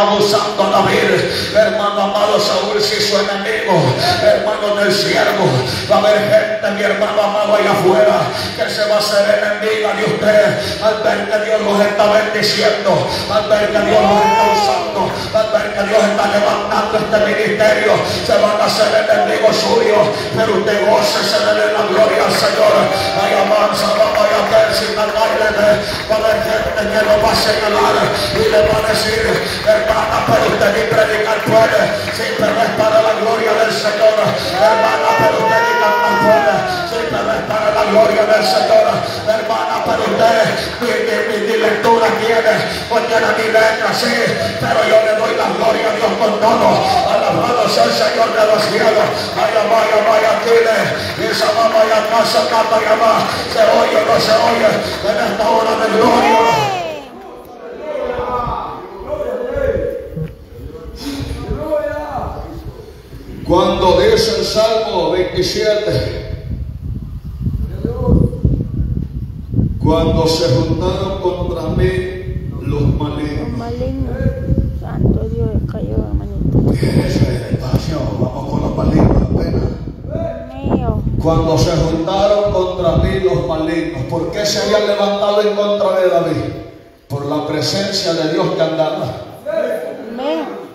almoçar, hermano amado Saúl si su enemigo, hermano del siervo, va a haber gente, mi hermano amado allá afuera, que se va a hacer enemiga de usted, al ver que Dios los está bendiciendo, al ver que Dios los está usando, al ver que Dios está levantando este ministerio, se van a hacer enemigos suyos, pero usted goce, se le la gloria al Señor, hay avanza, vamos a ver si va a haber gente que lo va a señalar y le va a decir, hermana, pero usted ni predicar puede, siempre es para la gloria del Señor, hermana, pero ni cantar puede, siempre es para la gloria del Señor, hermana, pero usted ni, ni, ni, ni lectura tiene, porque la mi letra sí, pero yo le doy la gloria a Dios con todo, alabado sea el Señor de los cielos, vaya, vaya, vaya, dile, y esa mamá ya casa, y va, se oye o no se oye, en esta hora de gloria. Cuando dice el Salmo 27, cuando se juntaron contra mí los malignos. Maligno. Santo Dios, cayó. Ese despacio, vamos con los malignos apenas. Cuando se juntaron contra mí los malignos, ¿por qué se habían levantado en contra de David? Por la presencia de Dios que andaba. Amén.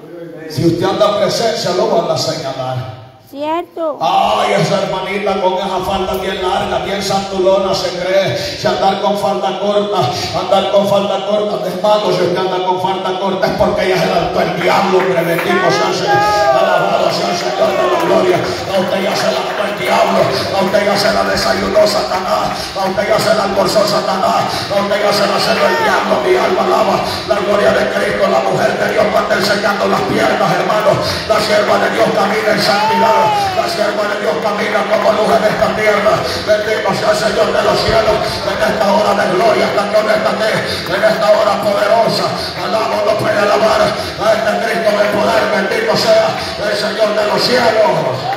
Si usted anda presencia, lo van a señalar. Cierto. Ay, esa hermanita con esa falda bien larga, bien santulona se cree. Si andar con falda corta, andar con falda corta, hermano, si usted anda con falda corta es porque ella se la alto el diablo, hombre, bendito sea. Alabado sea el Señor de la gloria. A usted ya se la alto el diablo, a usted ya se la desayunó Satanás, a usted ya se la almorzó Satanás, a usted ya se la cenó el diablo, mi alma alaba la gloria de Cristo, la mujer de Dios va enseñando las piernas, hermano. La sierva de Dios camina en santidad. La sierva de Dios camina como luz en esta tierra. Bendito sea el Señor de los cielos. En esta hora de gloria, esta honesta en esta hora poderosa. Alabo, no puede alabar a este Cristo de poder. Bendito sea el Señor de los cielos.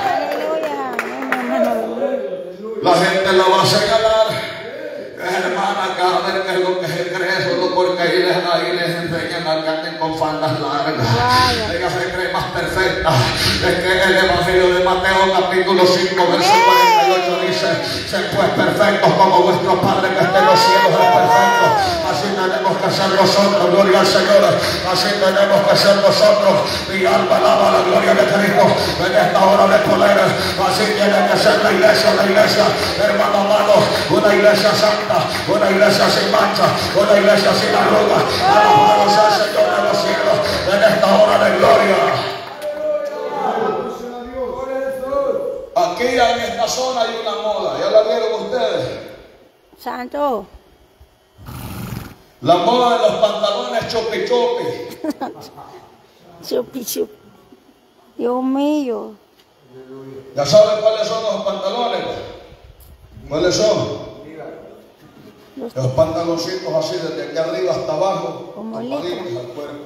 Hermano. La gente la va a señalar. Vez que es lo que se cree, solo porque ahí les, ahí les enseñan a anden con faldas largas. Vaya. Ella se cree más perfecta. Es que en el Evangelio de Mateo, capítulo 5, verso Amén. 48, Sed pues perfectos como vuestro Padre que está en los cielos es perfecto. Así tenemos que ser nosotros, gloria al Señor. Así tenemos que ser nosotros. Mi alma alaba la gloria de Cristo en esta hora de poder. Así tiene que ser la iglesia, la iglesia, hermano amado, una iglesia santa, una iglesia sin mancha, una iglesia sin arrugas. Alabado sea el Señor de los cielos en esta hora de gloria. Aquí en esta zona hay una moda, ¿ya la vieron ustedes? Santo. La moda de los pantalones chopi chopi. Chupi, chupi. Dios mío. ¿Ya saben cuáles son los pantalones? ¿Cuáles son? Los- pantaloncitos así desde aquí arriba hasta abajo, Como tapaditos al cuerpo.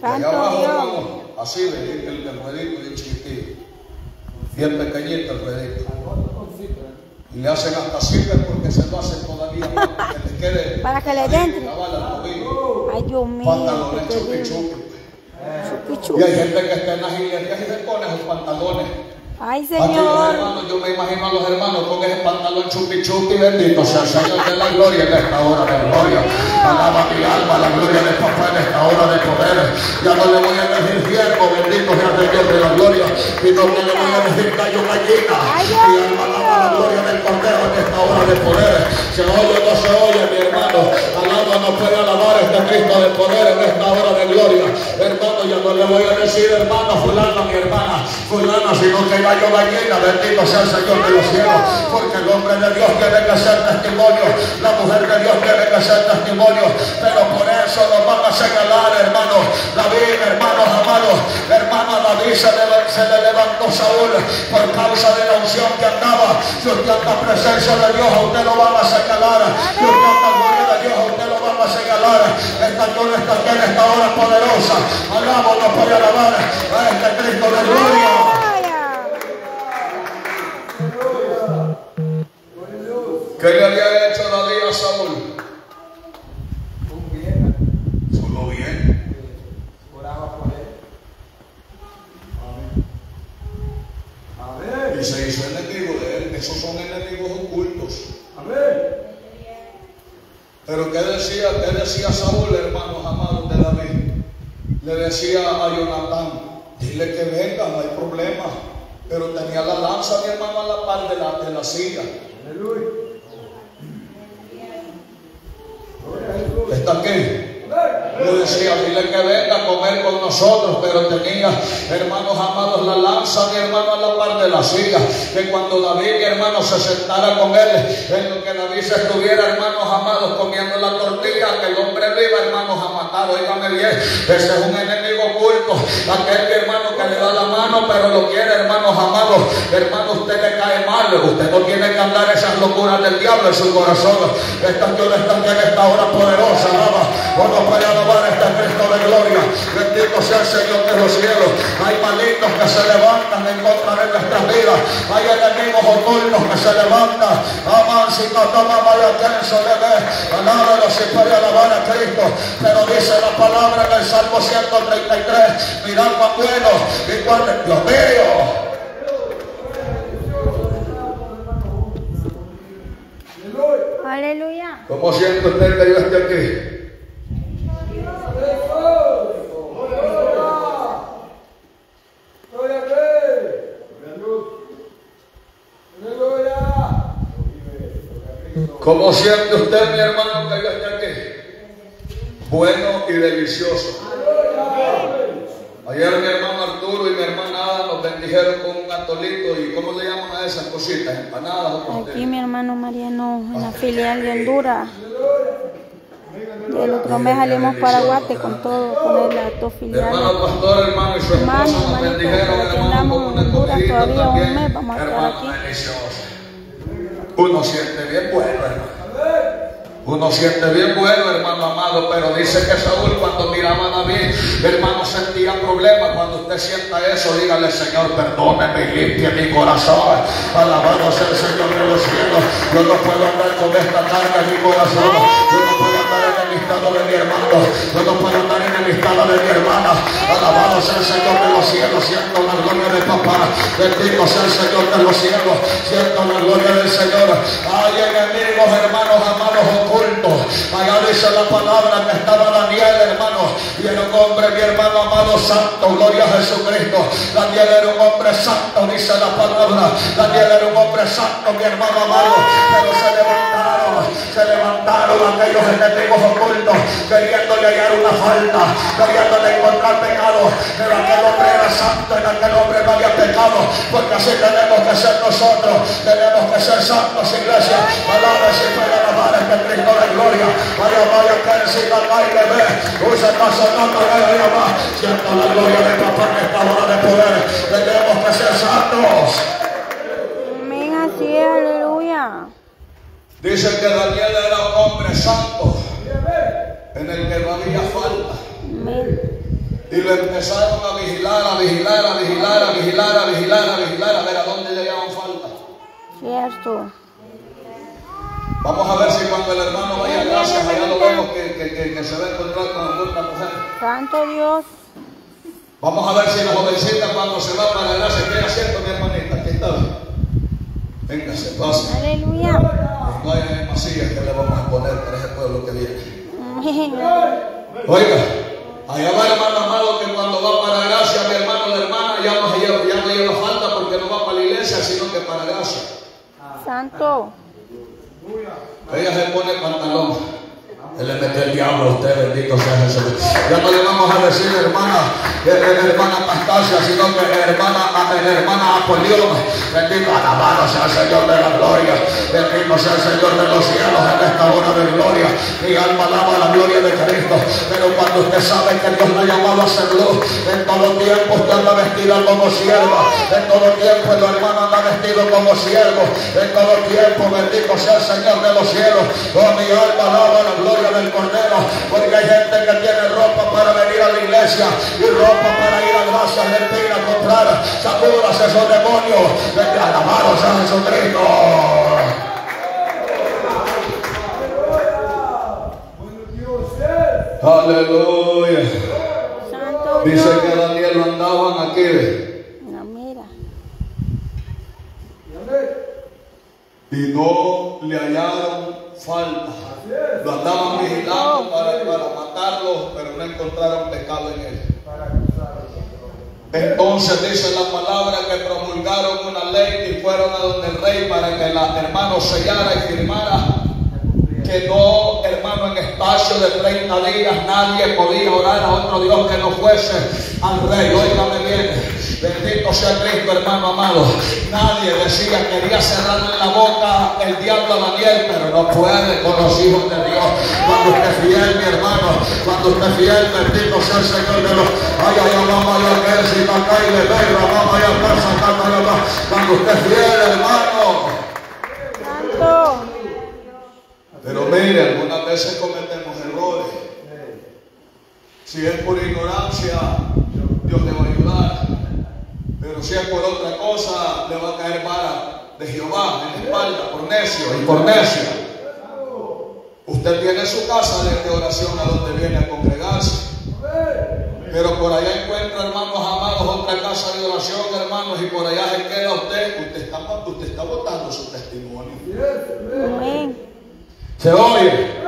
Y allá abajo, Dios. así el, el ruedito bien chiquitito, bien pequeñito el ruedito. Y le hacen hasta zipper porque se lo hacen todavía para que le quede Para que le tobillo. Ay, Dios mío. Pantalones chupi chupi. Chupi, Y chupi. hay gente que está en las iglesias y se pone esos pantalones. Ay, Señor. hermanos, yo me imagino a los hermanos con ese pantalón chupi chupi, bendito sea el Señor de la gloria en esta hora de gloria. Alaba mi alma, la gloria de papá en esta hora de poder. Ya no le voy a decir siervo, bendito sea el Señor de la gloria, sino que le voy a decir gallo gallina. Mi alma alaba la gloria del Cordero en esta hora de poder. Se oye o no se oye, mi hermano. Alaba no puede alabar este Cristo de poder en esta hora de gloria. Hermano, ya no le voy a decir hermano, fulano, mi hermana, fulana, sino que gallo gallina, bendito sea el Señor de los cielos. Porque el hombre de Dios que ser testimonio, la mujer de Dios que ser testimonio. Pero por eso nos van a señalar, hermano. David, hermanos amados, hermano David se le, se le levantó Saúl por causa de la unción que andaba. Si usted anda en presencia de Dios, a usted lo van a señalar. Si usted anda señalar esta torre, esta tierra, esta hora poderosa. Hagámonos para alabar a este Cristo de gloria. ¿Qué le había hecho David a Saúl? Solo bien. Oraba por él. Y se hizo enemigo de él. Esos son enemigos ocultos. Amén decía Saúl, hermanos amados de David? Le decía a Jonatán, dile que venga, no hay problema. Pero tenía la lanza, mi hermano, a la par de la, de la silla. ¿Está aquí? Le decía, dile que venga a comer con nosotros, pero tenía, hermanos amados, la lanza, mi hermano, a la par de la silla. Que cuando David, mi hermano, se sentara con él, en lo que David se estuviera, hermanos amados, comiendo la tortilla, que el hombre viva, hermanos, a matar. Óigame bien, ese es un enemigo oculto. Aquel mi hermano que le da la mano, pero lo quiere, hermanos amados. Hermano, usted le cae mal. Usted no tiene que andar esas locuras del diablo en su corazón. Esta Dios está en esta hora poderosa, alaba. Vamos para alabar a este Cristo de gloria. Bendito sea el Señor de los cielos. Hay malignos que se levantan en contra de nuestras vidas. Hay enemigos ocultos que se levantan. Aman si no toma vaya tenso de ver. Alábalo si puede alabar a Cristo. Pero dice la palabra en el Salmo 133. Mirad cuán bueno y cuán Dios mío. Aleluya. ¿Cómo siente usted que yo esté aquí? ¿Cómo siente usted, mi hermano, que yo esté aquí? Bueno y delicioso. Ayer mi hermano Arturo y mi hermana Ada nos bendijeron con un atolito y ¿cómo le llaman a esas cositas? ¿Empanadas o Aquí mi hermano Mariano en la filial de Honduras. El otro mes salimos para Guate con todo, con el acto Mi hermano filial. pastor, hermano y su Hermano, hermano, en Honduras todavía un mes, vamos a estar Hermano, aquí. Uno siente bien bueno, hermano. Uno siente bien bueno, hermano amado, pero dice que Saúl cuando miraba a David, hermano, sentía problemas. Cuando usted sienta eso, dígale, Señor, perdóneme y limpie mi corazón. Alabado sea el Señor de los cielos. Yo no puedo andar con esta carga en mi corazón. Yo no puedo andar enemistado de mi hermano. Yo no puedo andar enemistado de mi hermana. Alabado sea el Señor de los cielos. Siento la gloria de papá. Bendito sea el Señor de los cielos. Siento la gloria del Señor. Hay enemigos, hermanos amados, ocultos. Allá dice la palabra que estaba Daniel, hermano. Y era un hombre, mi hermano amado, santo. Gloria a Jesucristo. Daniel era un hombre santo, dice la palabra. Daniel era un hombre santo, mi hermano amado. Pero se levantaron, se levantaron aquellos enemigos ocultos, queriéndole hallar una falta, queriéndole encontrar pecado. Pero aquel hombre era santo, en aquel hombre no había pecado. Porque así tenemos que ser nosotros. Tenemos que ser santos, iglesia. Palabra si puede alabar a este Cristo de gloria. Vaya, vaya, que si la calle ve. Usa casa, no te vaya más. Siento la gloria de papá en esta hora de poder. Tenemos que ser santos. Amén, así es, aleluya. Dice que Daniel era un hombre santo en el que no había falta. Y lo empezaron a vigilar, a vigilar, a vigilar, a vigilar, a vigilar, a vigilar, a ver a dónde le hallaban falta. Cierto. Vamos a ver si cuando el hermano vaya a gracias, allá lo vemos que, que, que, que se va a encontrar con alguna mujer. Santo Dios. Vamos a ver si la jovencita cuando se va para gracias, ¿qué asiento mi hermanita? Aquí está. Venga, se pasa. Aleluya. No hay más sillas que le vamos a poner para ese pueblo que viene. Amén. Oiga, allá va el hermano amado que cuando va para gracia, mi hermano, la hermana, ya no, lleva, ya no lleva falta porque no va para la iglesia, sino que para gracia. Santo. Ella se pone pantalón. Él le mete el diablo a usted, bendito sea Jesús. Ya no le vamos a decir hermana, eh, eh, Pastacia, sino que hermana, hermana Apolión. Bendito, alabado sea el Señor de la gloria. Bendito sea el Señor de los cielos en esta hora de gloria. Mi alma alaba la gloria de Cristo. Pero cuando usted sabe que Dios le ha llamado a ser luz, en todo tiempo usted anda vestida como sierva. En todo tiempo el hermano anda vestido como siervo. En todo tiempo, bendito sea el Señor de los cielos. Oh, mi alma alaba la gloria del Cordero. Porque hay gente que tiene ropa para venir a la iglesia y ropa para ir a gracia argentina a. Sacudas esos demonios. Vete alabados a Jesucristo. Aleluya. Dice que Daniel lo andaban aquí. La mira. Y no le hallaron falta. Lo andaban vigilando para, para matarlo, pero no encontraron pecado en él. Entonces dice la palabra que promulgaron una ley y fueron a donde el rey para que la hermano sellara y firmara que no, hermano, en espacio de 30 días nadie podía orar a otro Dios que no fuese al rey. Óigame bien. Bendito sea Cristo, hermano amado. Nadie decía, quería cerrarle la boca el diablo a Daniel, pero no puede con los hijos de Dios. Cuando usted es fiel, mi hermano, cuando usted fiel, bendito sea el Señor de los. Ay, ay, ay, mamá, yo que si acá y le veo, mamá, ya pasa, Cuando usted es fiel, hermano. Santo. Pero mire, algunas veces cometemos errores. Si es por ignorancia, Dios le va a ayudar. Pero si es por otra cosa, le va a caer vara de Jehová en la espalda, por necio y por necio. Usted tiene su casa de oración a donde viene a congregarse. Pero por allá encuentra, hermanos amados, otra casa de oración, hermanos, y por allá se queda usted. Usted está, usted está botando su testimonio. Amén. ¿Se oye?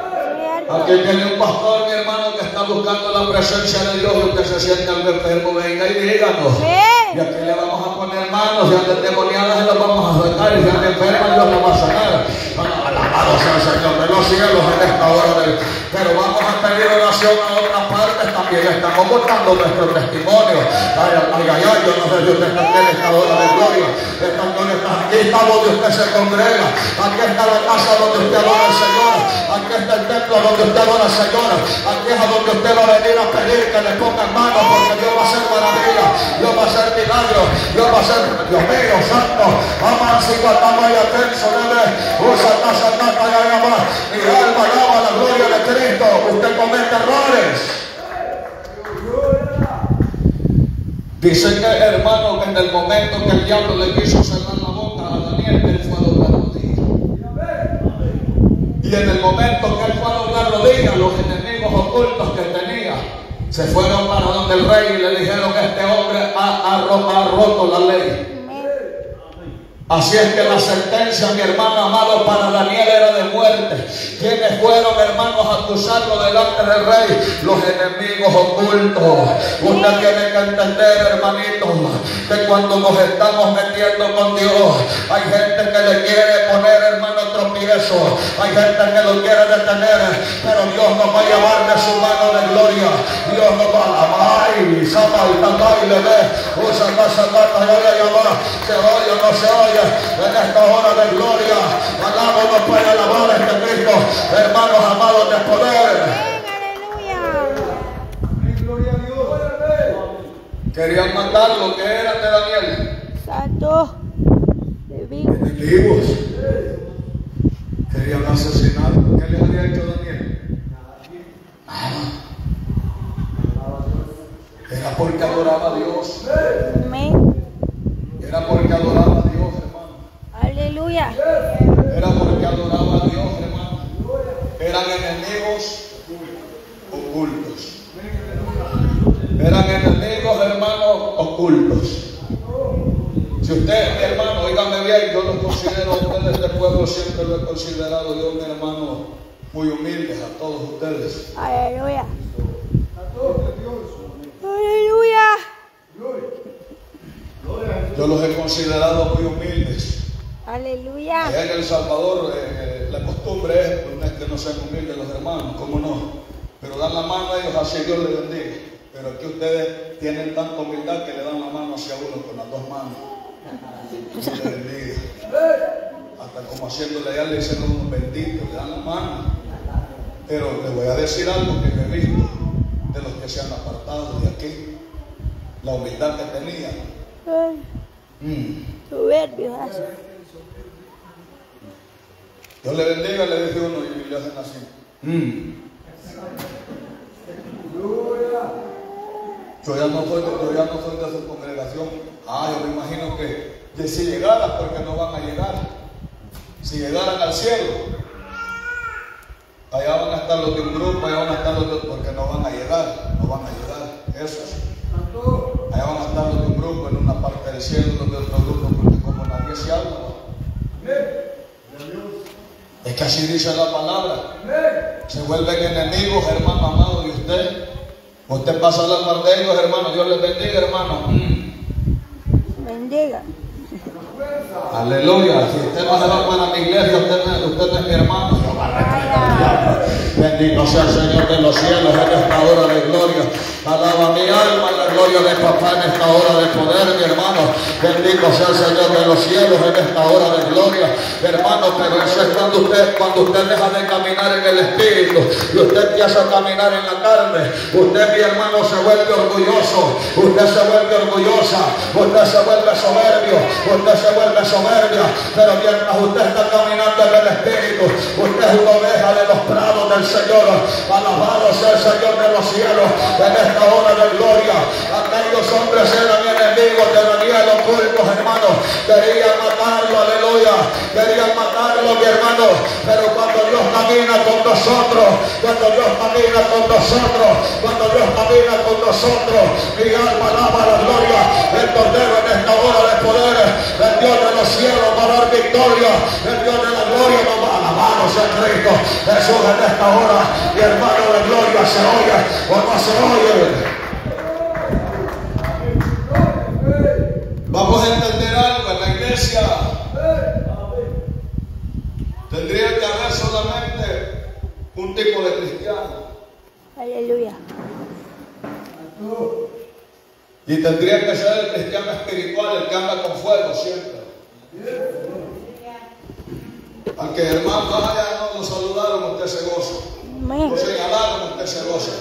Aquí tiene un pastor, mi hermano, que está buscando la presencia de Dios y usted se siente algo enfermo, venga y díganos. Y aquí le vamos a poner manos, y ande demoniadas lo vamos a sacar, y si ande enfermo, Dios lo va a sanar. Alabado sea el Señor de los cielos en esta hora del... Pero vamos a pedir oración a otras partes también. Estamos contando nuestro testimonio. Ay, ay, ay, ay, yo no sé si usted está en esta hora de gloria. Aquí está donde usted se congrega. Aquí está la casa donde usted adora al Señor. Aquí está el templo donde usted adora al Señor. Aquí es a donde usted va a venir a pedir que le pongan manos porque Dios va a hacer maravilla. Dios va a hacer milagros. Dios va a hacer, Dios mío, santo. Aman si guardamos y atenso, debe. Usa casa, casa, ya, ya, Mi alma alaba la gloria de Cristo. Usted comete errores. Dicen que hermano que en el momento que el diablo le quiso cerrar la boca a Daniel, él fue a doblar rodillas. Y en el momento que él fue a doblar rodillas, los enemigos ocultos que tenía se fueron para donde el rey y le dijeron que este hombre ha, ha roto la ley. Así es que la sentencia, mi hermano amado, para Daniel era de muerte. Quienes fueron, hermanos, a acusarlo delante del rey? Los enemigos ocultos. Usted tiene que entender, hermanito, que cuando nos estamos metiendo con Dios, hay gente que le quiere poner, hermano, tropiezo. Hay gente que lo quiere detener, pero Dios nos va a llevar de su mano de gloria. Dios nos va a amar y y le ve. Usa casa, se oye o no se oye en esta hora de gloria. Alabamos para alabar a este Cristo, hermanos amados de poder. Querían matar lo que era de Daniel. Santo de ¿Qué le había hecho Daniel? Era porque adoraba a Dios. Amén. Era porque adoraba a Dios. Aleluya. Era porque adoraba a Dios, hermano. Eran enemigos ocultos. Eran enemigos, hermanos, ocultos. Si usted, mi hermano, oígame bien, yo lo considero a ustedes del pueblo, siempre lo he considerado yo un hermano muy humilde a todos ustedes. Aleluya. Aleluya. Yo los he considerado muy humildes. Aleluya. Allá en El Salvador eh, la costumbre es pues, que no sean humildes los hermanos, ¿cómo no? Pero dan la mano a ellos así Dios les bendiga. Pero aquí ustedes tienen tanta humildad que le dan la mano hacia uno con las dos manos. Dios les bendiga. Hasta como haciéndole ya le dicen unos benditos, le dan la mano. Pero les voy a decir algo que he visto de los que se han apartado de aquí. La humildad que tenían. Mm. Dios le bendiga, le dice uno y le hacen así. Mm. Yo ya no soy, yo ya no soy de su congregación. Ah, yo me imagino que, si llegaran, porque no van a llegar. Si llegaran al cielo, allá van a estar los de un grupo, allá van a estar los de otro, porque no van a llegar, no van a llegar. Eso Allá van a estar los de un grupo en una parte del cielo, los de otro grupo, porque como nadie se habla. Es Es que así dice la palabra. Se vuelven enemigos, hermano amado, de usted. Usted pasa a hablar de ellos, hermano. Dios les bendiga, hermano. Bendiga. Aleluya. Si usted no se va para la iglesia, usted, es mi hermano. Bendito sea el Señor de los cielos en esta hora de gloria. Alaba mi alma la gloria de papá en esta hora de poder, mi hermano. Bendito sea el Señor de los cielos en esta hora de gloria. Hermano, pero eso es cuando usted, cuando usted deja de caminar en el Espíritu y usted empieza a caminar en la carne. Usted, mi hermano, se vuelve orgulloso. Usted se vuelve orgullosa. Usted se vuelve soberbio. Usted se vuelve soberbia. Pero mientras usted está caminando en el Espíritu, usted es una oveja de los prados del Señor. Alabado sea el Señor de los cielos en esta hora de gloria. Aquellos hombres eran enemigos de Daniel ocultos, hermano. Querían matarlo, aleluya. Querían matarlo, mi hermano. Pero cuando Dios camina con nosotros, cuando Dios camina con nosotros, cuando Dios camina con nosotros, mi alma alaba la gloria. El Cordero en esta hora de poder, el Dios de los cielos va a dar victoria. El Dios de la gloria nos va a alabar, sea Cristo. Jesús en esta hora, mi hermano de gloria, se oye o no se oye. Vamos a entender algo en la iglesia. Tendría que haber solamente un tipo de cristiano. Aleluya. Y tendría que ser el cristiano espiritual, el que anda con fuego siempre. Al que hermano vaya no lo saludaron, usted se goza. Lo señalaron, usted se goza.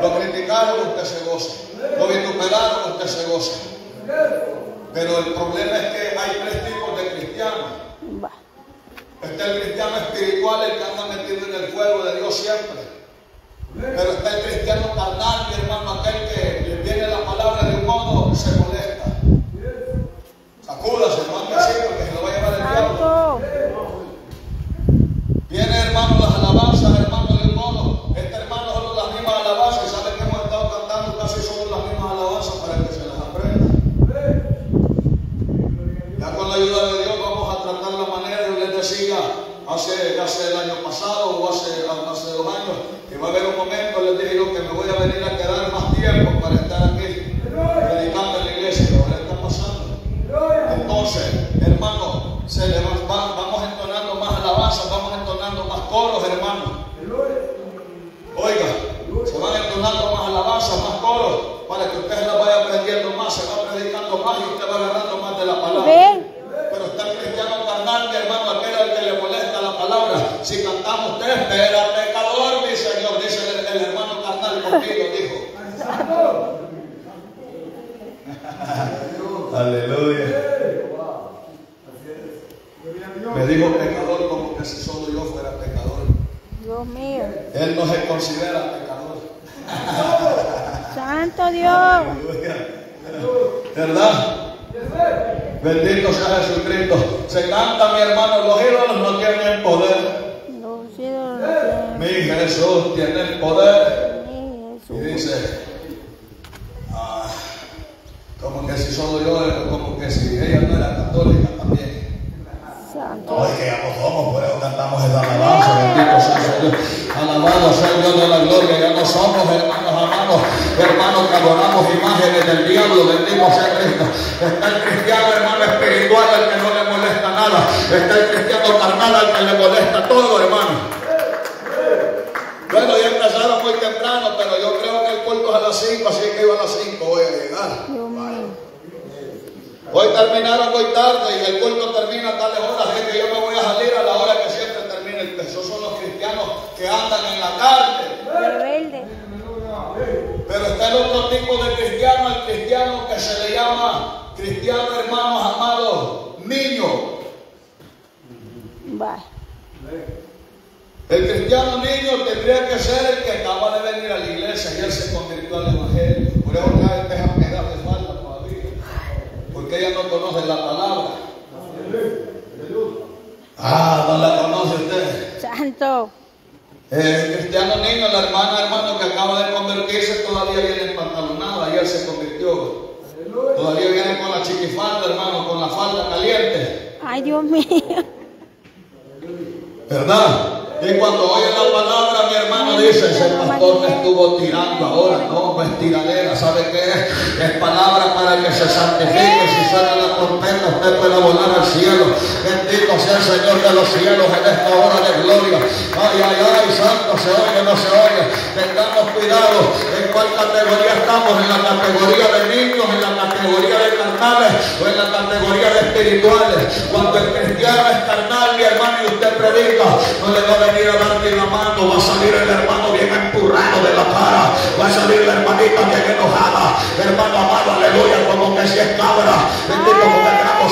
Lo criticaron, usted se goza. Lo vituperaron, usted se goza. Pero el problema es que hay tres tipos de cristianos. Está el cristiano espiritual, el que anda metido en el fuego de Dios siempre. Pero está el cristiano carnal, mi hermano, aquel que le viene la palabra de un modo, se molesta. Sacúdase, no ande así porque se lo va a llevar el diablo. Viene, hermano, las alabanzas, hermano, de un modo. Este hermano solo las mismas alabanzas. Y sabe que hemos estado cantando casi solo las mismas alabanzas para que se las aprenda. Ya con la ayuda de Dios vamos a tratar la manera, yo les decía hace, hace el año pasado o hace, hace dos años, que va a haber un momento, les dije yo que me voy a venir a quedar más tiempo para estar aquí, predicando en la iglesia, que está pasando. Entonces, hermano, se le va- va- vamos entonando más alabanzas, vamos entonando más coros, hermano. Oiga, se van entonando más alabanzas, más coros, para que usted la vaya aprendiendo más, se va predicando más y usted va agarrando más de la palabra. Ven. Pero está el cristiano carnal, mi hermano, aquel al que le molesta la palabra. Si cantamos tres, era pecador, mi Señor, dice el, el hermano carnal conmigo, dijo. Aleluya. Me dijo pecador como que si solo yo fuera pecador. Dios mío. Él no se considera pecador. Santo Dios. Aleluya. ¿Verdad? Bendito sea Jesucristo. Se canta, mi hermano, los ídolos no tienen poder. Los ídolos no Mi Jesús tiene el poder. Carnal al que le molesta todo, hermano. Bueno, ya empezaron muy temprano, pero yo creo que el culto es a las 5, así que yo a las 5 voy a llegar. Dios mío. Hoy terminaron muy tarde y el culto termina a tales horas, es que yo me voy a salir a la hora que siempre termina el Esos son los cristianos que andan en la carne. Rebelde. Pero está el otro tipo de cristiano, el cristiano que se le llama cristiano, hermanos amados, niño. Va. El cristiano niño tendría que ser el que acaba de venir a la iglesia y él se convirtió al evangelio. Por eso otra vez deja pegar de falta todavía. Porque ella no conoce la palabra. Ah, no la conoce usted. Santo. El cristiano niño, la hermana, hermano, que acaba de convertirse, todavía viene empantalonada, ayer se convirtió. Todavía viene con la chiquifalda, hermano, con la falda caliente. Ay, Dios mío. ¿Verdad? Y cuando oye la palabra, mi hermano dice, ese pastor me estuvo tirando ahora. No, no es tiradera. ¿Sabe qué es? Es palabra para que se santifique. Si suena la trompeta, usted puede volar al cielo. Bendito sea el Señor de los cielos en esta hora de gloria. Ay, ay, ay, santo, se oye, no se oye. Tengamos cuidado en cuál categoría estamos. En la categoría de niños, en la categoría de carnales o en la categoría de espirituales. Cuando el cristiano es carnal, mi hermano, y usted predica, no le va a va a salir el hermano bien empurrado de la cara, va a salir la hermanita bien enojada, hermano amado, aleluya, como que si es cabra, bendito como bien grande,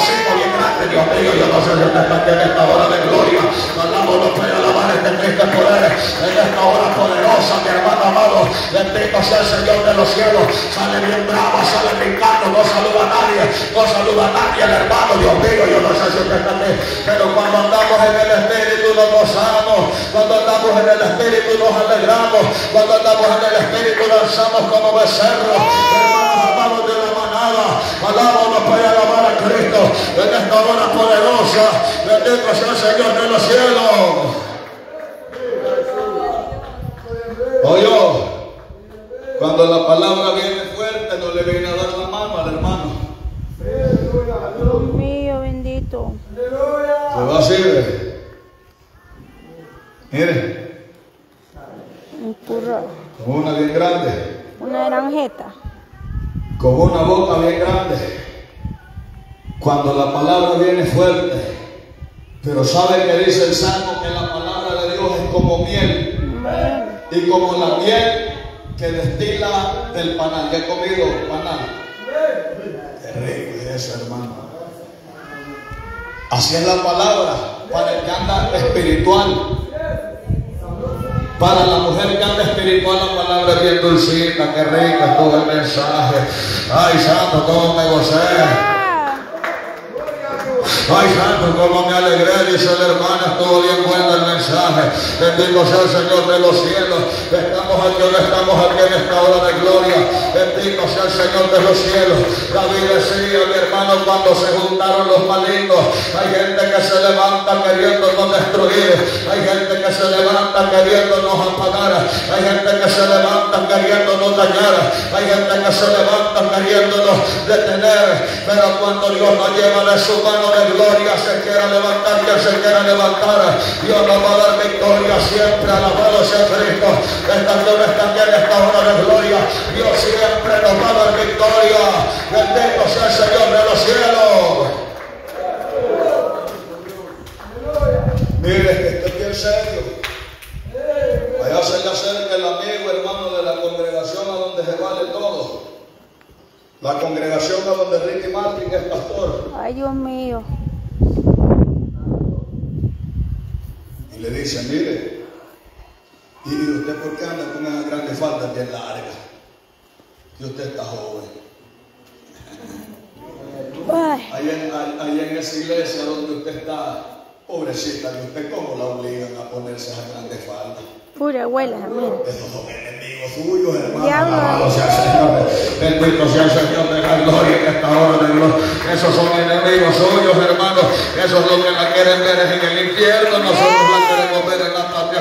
Dios mío, yo no sé si usted está aquí en esta hora de gloria, alabamos no puede alabar este triste poder, en esta hora poderosa, mi hermano amado, bendito sea el Señor de los cielos, sale bien brava, sale brincando, no saluda a nadie, no saluda a nadie, el hermano, Dios mío, yo no sé si usted está aquí, pero cuando andamos en el Espíritu nos gozamos, cuando andamos en el Espíritu nos alegramos, cuando andamos en el Espíritu danzamos como becerros, hermanos amados de alabamos para alabar a Cristo en esta hora poderosa, bendito sea el Señor de los cielos. Oye, cuando la palabra viene fuerte, no le viene a dar la mano al hermano. Dios mío, bendito. Se va así, ve. Mire, con una bien grande, Una naranjeta. Con una boca bien grande. Cuando la palabra viene fuerte, pero sabe que dice el Salmo que la palabra de Dios es como miel. Y como la miel que destila del panal. ¿Ya he comido panal? Qué rico es eso, hermano. Así es la palabra para el que anda espiritual. Para la mujer que anda espiritual, la palabra es bien dulcita, qué rico estuvo el mensaje. Ay, santo, cómo me. Ay, santo, cómo me alegré, dice la hermana, estuvo bien bueno el mensaje. Bendito sea el Señor de los cielos. Estamos aquí, no estamos aquí en esta hora de gloria. Bendito sea el Señor de los cielos. David decía, mi hermano, cuando se juntaron los malignos, hay gente que se levanta queriéndonos destruir. Hay gente que se levanta queriéndonos apagar. Hay gente que se levanta queriéndonos dañar. Hay gente que se levanta queriéndonos detener. Pero cuando Dios nos lleva de su mano de gloria, se quiera levantar, que se quiera levantar. Dios nos va a dar victoria siempre. Alabado sea Cristo. Esta gloria está aquí en esta hora de gloria. Dios siempre nos va a dar victoria. Bendito sea el Señor de los cielos. Mire que esté bien serio. Allá se le acerca el amigo hermano de la congregación a donde se vale todo. La congregación a donde Ricky Martin es pastor. ay, Dios mío. Y le dice, mire, ¿y usted por qué anda con esas grandes faldas bien largas? Que usted está joven. Ahí en, ahí en esa iglesia donde usted está, pobrecita, ¿y usted cómo la obligan a ponerse esas grandes faldas? Pura abuela, mira. Esos son enemigos suyos, hermano. Diablo. Alabado sea el Señor. Bendito sea el Señor de la gloria en esta hora de gloria. Esos son enemigos suyos, hermano. Esos los que la quieren ver es en el infierno. Nosotros la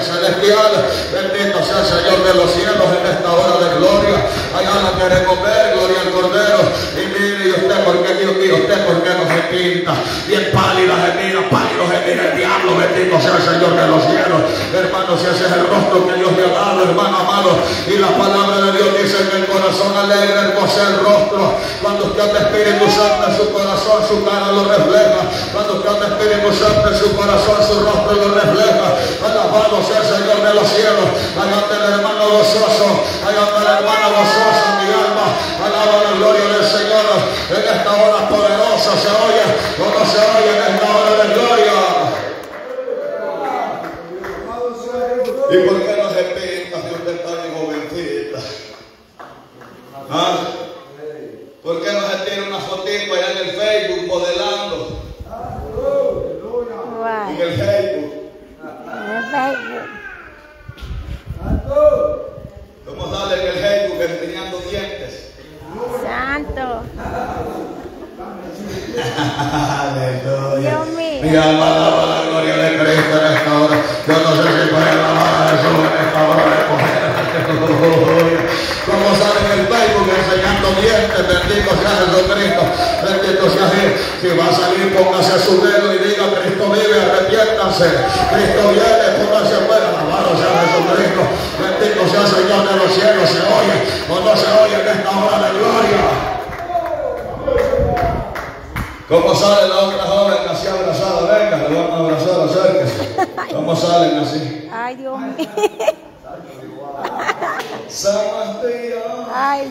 celestial. Bendito sea el Señor de los cielos en esta hora de gloria. Allá la queremos ver, gloria al Cordero. Y mire, ¿y usted por qué, Dios mío, usted por qué no se pinta? Bien pálida se mira, pálido el diablo. Bendito sea el Señor de los cielos. Hermano, si ese es el rostro que Dios le ha dado, hermano amado. Y la palabra de Dios dice que el corazón alegre hermosa el rostro. Cuando usted anda Espíritu Santo su corazón, su cara lo refleja. Cuando usted anda Espíritu Santo su corazón, su rostro lo refleja. Alabado sea el Señor de los cielos. Anda el hermano gozoso. Anda el hermano gozoso, mi alma. Alaba la gloria del Señor. En esta hora poderosa se oye, como se oye en esta hora de gloria. ¿Y por qué no se pinta si usted está bien jovencita? ¿Ah? ¿Por qué no se tiene una fotito allá en el Facebook modelando? En Guay, el Facebook. El Facebook. ¿Cómo sale en el Facebook enseñando dientes? Santo. Aleluya. Dios mío. Mi alma alaba la gloria de Cristo en esta hora. Yo no sé si puede alabar a Jesús en esta hora. Como sale dientes, bendito sea Jesucristo, bendito sea Él. Si va a salir, póngase su dedo y diga, Cristo vive, arrepiéntanse. Cristo viene, póngase afuera, alabado sea Jesucristo. Bendito sea Señor de los cielos, se oye o no se oye en esta hora de gloria. ¿Cómo sale la otra joven así abrazada? Venga, le vamos a abrazar, acérquese. ¿Cómo salen así? Ay, Dios mío. Ay.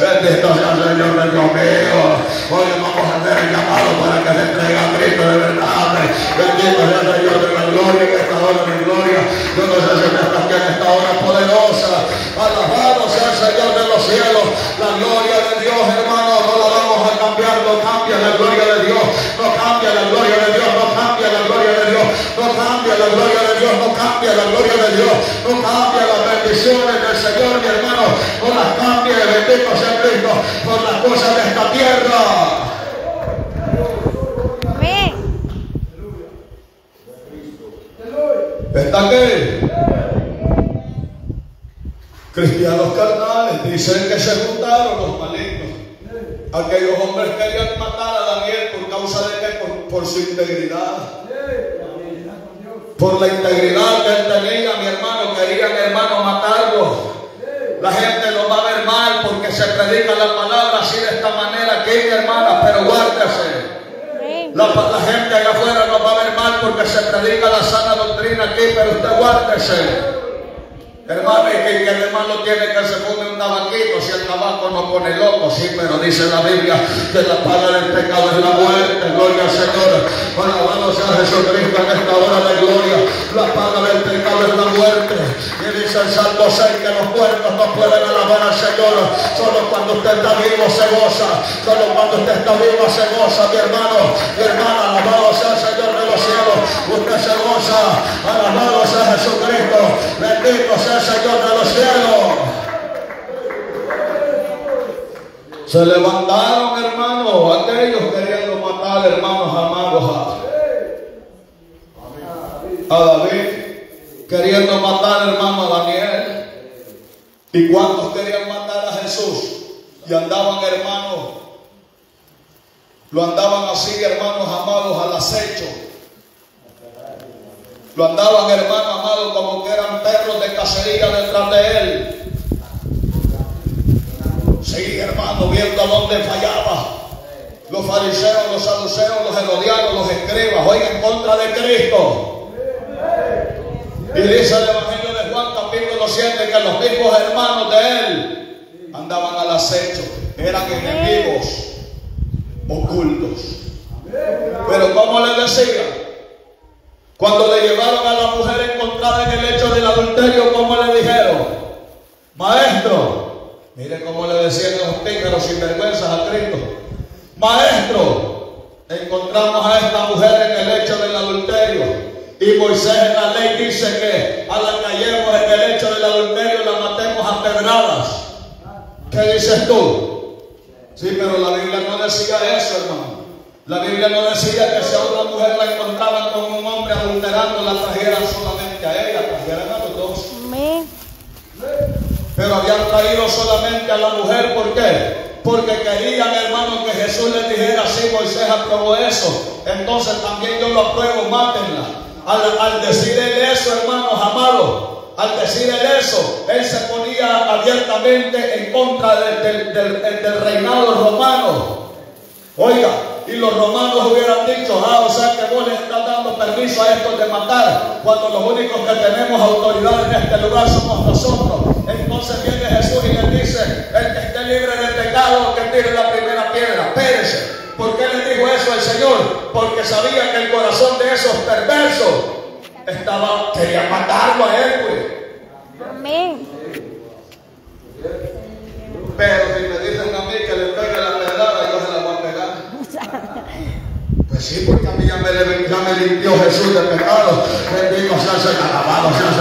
Bendito sea el Señor de Dios mío. Hoy vamos a hacer el llamado para que se entregue a Cristo de verdad. Bendito sea el Señor de la gloria en esta hora de gloria. Yo no sé si aquí en esta hora poderosa. Alabado sea el Señor de los cielos. La gloria de Dios, hermano, no la vamos a cambiar. No cambia la gloria de Dios. No cambia la gloria de Dios. No cambia la gloria de Dios. No cambia la gloria de Dios. No cambia la gloria de Dios. No cambia las bendiciones del Señor, mi hermano. No las cambie, bendito sea Cristo, por las cosas de esta tierra. Amén. ¿Está qué? Cristianos carnales dicen que se juntaron los malignos. Aquellos hombres querían matar a Daniel por causa de que por, por su integridad. Por la integridad que él tenía, mi hermano, querían hermano matarlo. La gente lo va a ver mal porque se predica la palabra así de esta manera aquí, mi hermana, pero guárdese. La, la gente allá afuera nos va a ver mal porque se predica la sana doctrina aquí, pero usted guárdese. Hermano, y que, el hermano tiene que se pone un tabaquito, si el tabaco no pone loco, sí, pero dice la Biblia que la paga del pecado es la muerte, gloria al Señor. Alabado sea Jesucristo en esta hora de gloria. La paga del pecado es la muerte. Y dice el Salmo 6 que los muertos no pueden alabar al Señor. Solo cuando usted está vivo se goza. Solo cuando usted está vivo se goza, mi hermano. Mi hermana, alabado sea el Señor los cielos. Usted se goza. Alabado sea Jesucristo. Bendito sea el Señor de los cielos. Se levantaron, hermano, aquellos queriendo matar, hermanos amados, a, David, queriendo matar, hermano, Daniel. ¿Y cuántos querían matar a Jesús? Y andaban, hermanos, lo andaban así, hermanos amados, al acecho. Lo andaban, hermano amado, como que eran perros de cacería detrás de él. Sí, hermano, viendo a dónde fallaba. Los fariseos, los saduceos, los herodianos, los escribas, hoy en contra de Cristo. Y dice el Evangelio de Juan capítulo 7 que los mismos hermanos de él andaban al acecho, eran enemigos ocultos. Pero como les decía, cuando le llevaron a la mujer encontrada en el hecho del adulterio, ¿cómo le dijeron? Maestro, mire cómo le decían los pícaros sin vergüenzas a Cristo. Maestro, encontramos a esta mujer en el hecho del adulterio. Y Moisés en la ley dice que a la que hallemos en el hecho del adulterio la matemos a pedradas. ¿Qué dices tú? Sí, pero la Biblia no decía eso, hermano. La Biblia no decía que si a una mujer la encontraban con un hombre adulterando, la trajeran solamente a ella, trajeran a los dos. Amén. Pero habían traído solamente a la mujer, ¿por qué? Porque querían, hermano, que Jesús les dijera, sí, Moisés aprobó eso. Entonces también yo lo apruebo, mátenla. Al, al decir él eso, hermanos amados, al decir él eso, él se ponía abiertamente en contra del, del- del- del reinado romano. Oiga, y los romanos hubieran dicho, ah, o sea que vos le estás dando permiso a estos de matar, cuando los únicos que tenemos autoridad en este lugar somos nosotros. Entonces viene Jesús y les dice, el que esté libre de pecado, que tire la primera piedra. Espérese. ¿Por qué le dijo eso el Señor? Porque sabía que el corazón de esos perversos estaba, quería matarlo a él, pues. Amén. Pero si me dicen a mí que le pegue la pedrada, yo se la voy a pegar. Pues sí, porque a mí ya me, ya me limpió Jesús de pecado. Bendito sea el alabado sea.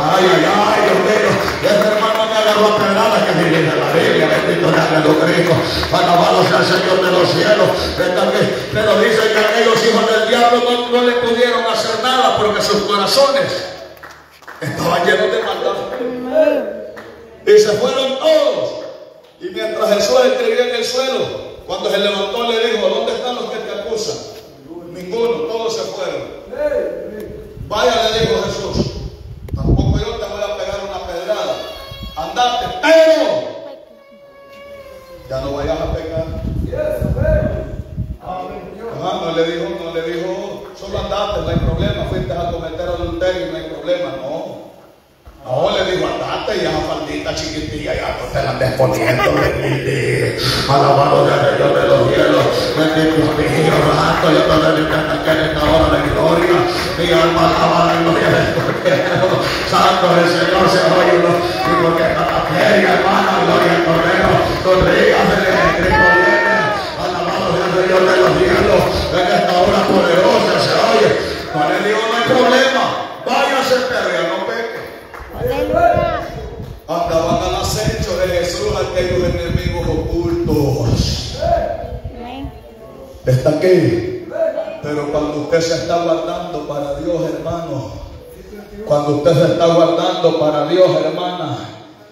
Ay, ay, ay, Dios mío. Este hermano me agarró a pedradas que dice la Biblia, bendito sea Jesucristo. Alabado sea el Señor de los cielos. Pero dice que aquellos hijos del diablo no, no le pudieron hacer nada porque sus corazones estaban llenos de maldad. Y se fueron todos. Y mientras Jesús escribía en el suelo, cuando se levantó le dijo, ¿dónde están los que te acusan? Ninguno, todos se fueron. Vaya, le dijo Jesús, tampoco yo te voy a pegar una pedrada. Andate, pero ya no vayas a pecar. Ajá, no le dijo, no le dijo, solo andate, no hay problema, fuiste a cometer adulterio, no hay problema, no. No, le digo, andate y esa faldita chiquitilla ya no te la andes poniendo, bendito. Alabado sea el Dios de los cielos, bendito mi santo, yo te bendigo que en esta hora de gloria. Mi alma alaba la gloria del Cordero. Santo el Señor, se oye uno. Y porque cada feria, hermana, gloria al Cordero. Sonrígase, Cristo viene. Alabado sea el Señor de los cielos, en esta hora poderosa se oye. No le digo, no hay problema. Váyase, pero ya no peque. Aleluya. Andaban al acecho de Jesús aquellos enemigos ocultos. Está aquí. Pero cuando usted se está guardando para Dios, hermano, cuando usted se está guardando para Dios, hermana,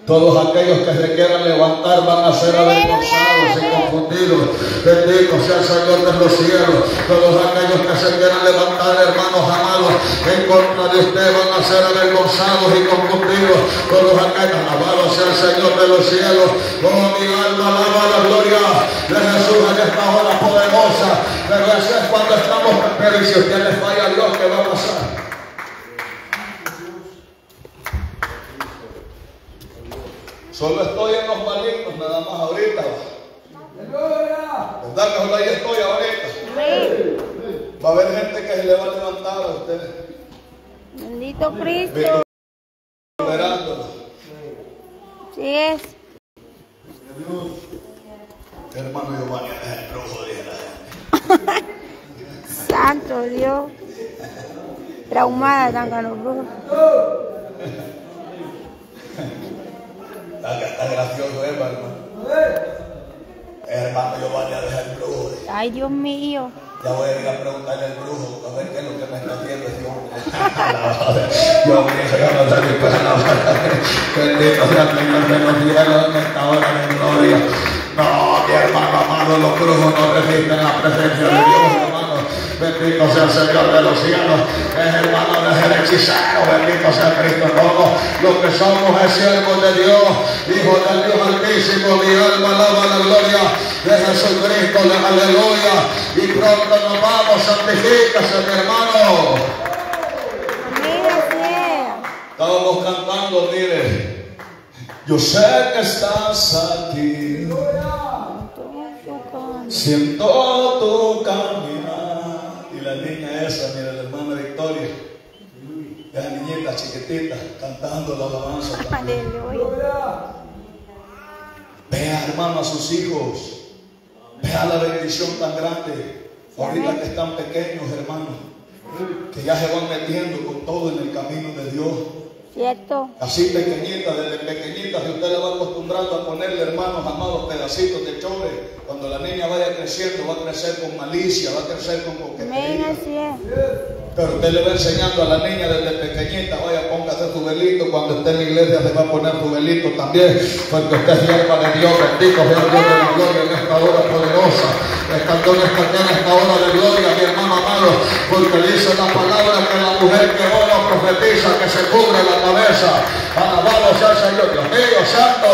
todos aquellos que se quieran levantar van a ser avergonzados y confundidos. Bendito sea el Señor de los cielos. Todos aquellos que se quieran levantar, hermanos amados, en contra de usted van a ser avergonzados y confundidos. Todos aquellos, alabados sea el Señor de los cielos. Oh, mi alma alaba la gloria de Jesús en esta hora poderosa. Pero eso es cuando estamos, pero y si usted le falla a Dios, ¿qué va a pasar? Solo estoy en los malignos, nada más ahorita. ¿Verdad que solo ahí estoy ahorita? Va a haber gente que se le va a levantar a usted, Bendito Cristo. liberándolo. Sí es. Hermano Giovanni, es el brujo, dije la gente. Santo Dios. Traumada están con los brujos. Está, gracioso, ¿eh, hermano? Hermano Giovanni, deja el brujo. Ay, Dios mío. Ya voy a ir a preguntarle al brujo a ver qué es lo que me está haciendo ese hombre. Dios mío, yo no sé si puedo alabar. Bendito sea el Señor de los cielos en esta hora de gloria. No, mi hermano amado, los brujos no resisten la presencia de Dios. Bendito sea el Señor de los cielos. Es hermano de el hechicero. Bendito sea Cristo. Todos los que somos es siervos de Dios, hijos del Dios Altísimo. Mi alma alaba la gloria de Jesucristo. Aleluya. Y pronto nos vamos. Santifícase, mi hermano. Es. Estábamos cantando, mire. Yo sé que estás aquí. Siento tu caminar. La niña esa, mira, la hermana Victoria. Esa niñita chiquitita cantando la alabanza. también. Aleluya. Vea, hermano, a sus hijos. Vea la bendición tan grande. Ahorita que están pequeños, hermano. Que ya se van metiendo con todo en el camino de Dios. ¿Cierto? Así pequeñita, desde pequeñita, si usted le va acostumbrando a ponerle, hermanos amados, pedacitos de chore, cuando la niña vaya creciendo, va a crecer con malicia, va a crecer con Amén, coquetería. así es. Pero usted le va enseñando a la niña desde pequeñita, vaya, póngase su velito, cuando esté en la iglesia se va a poner su velito también, porque usted es sierva de Dios, bendito sea Dios de la gloria en esta hora poderosa. Estas dones están en esta hora de gloria, mi hermano amado, porque dice la palabra que la mujer que ora profetiza, que se cubre la cabeza. Alabado sea el Señor, Dios mío, santo.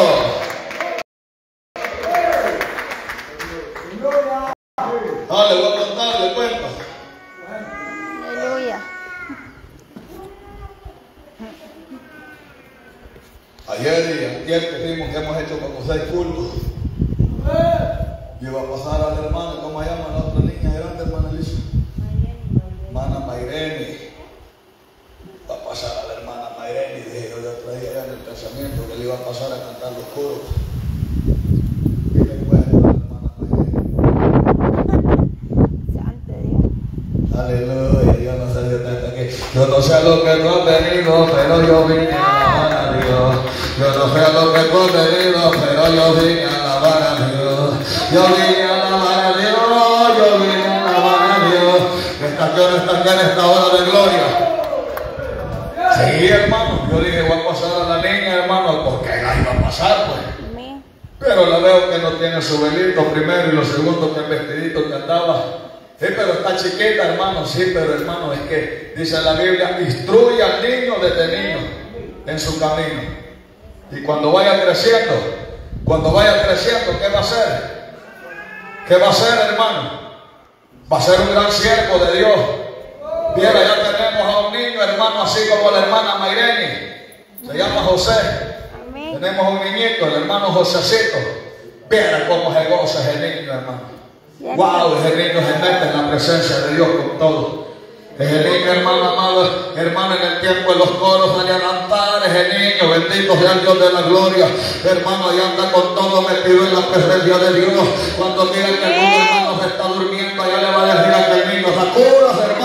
Dale, voy a contarle, Ayer y ayer que fuimos, que hemos hecho como seis cultos. Y iba a pasar a la hermana, ¿cómo se llama la otra niña grande, hermana Alicia? Hermana Maireni. Va a pasar a la hermana Maireni, dije yo le traía ya en el pensamiento que le iba a pasar a cantar los coros. Y encuentro a la hermana Maireni. Aleluya, yo no sé si está aquí. Yo no sé lo que tú has venido, pero yo vine yo no sé a lo que he cometido, pero yo vine a alabar a Dios. Yo vine a alabar a Dios, yo vine a alabar a Dios. Esta hora está acá en esta hora de gloria. Sí, hermano, yo dije, voy a pasar a la niña, hermano, porque la iba a pasar, pues. Pero la veo que no tiene su velito primero y lo segundo que el vestidito que andaba. Sí, pero está chiquita, hermano. Sí, pero hermano, es que dice la Biblia, instruye al niño desde niño en su camino. Y cuando vaya creciendo, cuando vaya creciendo, ¿qué va a hacer? ¿Qué va a hacer, hermano? Va a ser un gran siervo de Dios. Mira, ya tenemos a un niño, hermano, así como la hermana Maireni. Se llama José. Tenemos un niñito, el hermano Josecito. Mira cómo se goza ese niño, hermano. Wow, ese niño se mete en la presencia de Dios con todo. Niño, hermano amado, hermano, en el tiempo de los coros salía a cantar, ese niño, bendito sea el Dios de la gloria. Hermano, allá anda con todo metido en la presencia de Dios. Cuando mira que el niño, hermano, se está durmiendo, allá le va a decir a aquel niño, sacudas, hermano.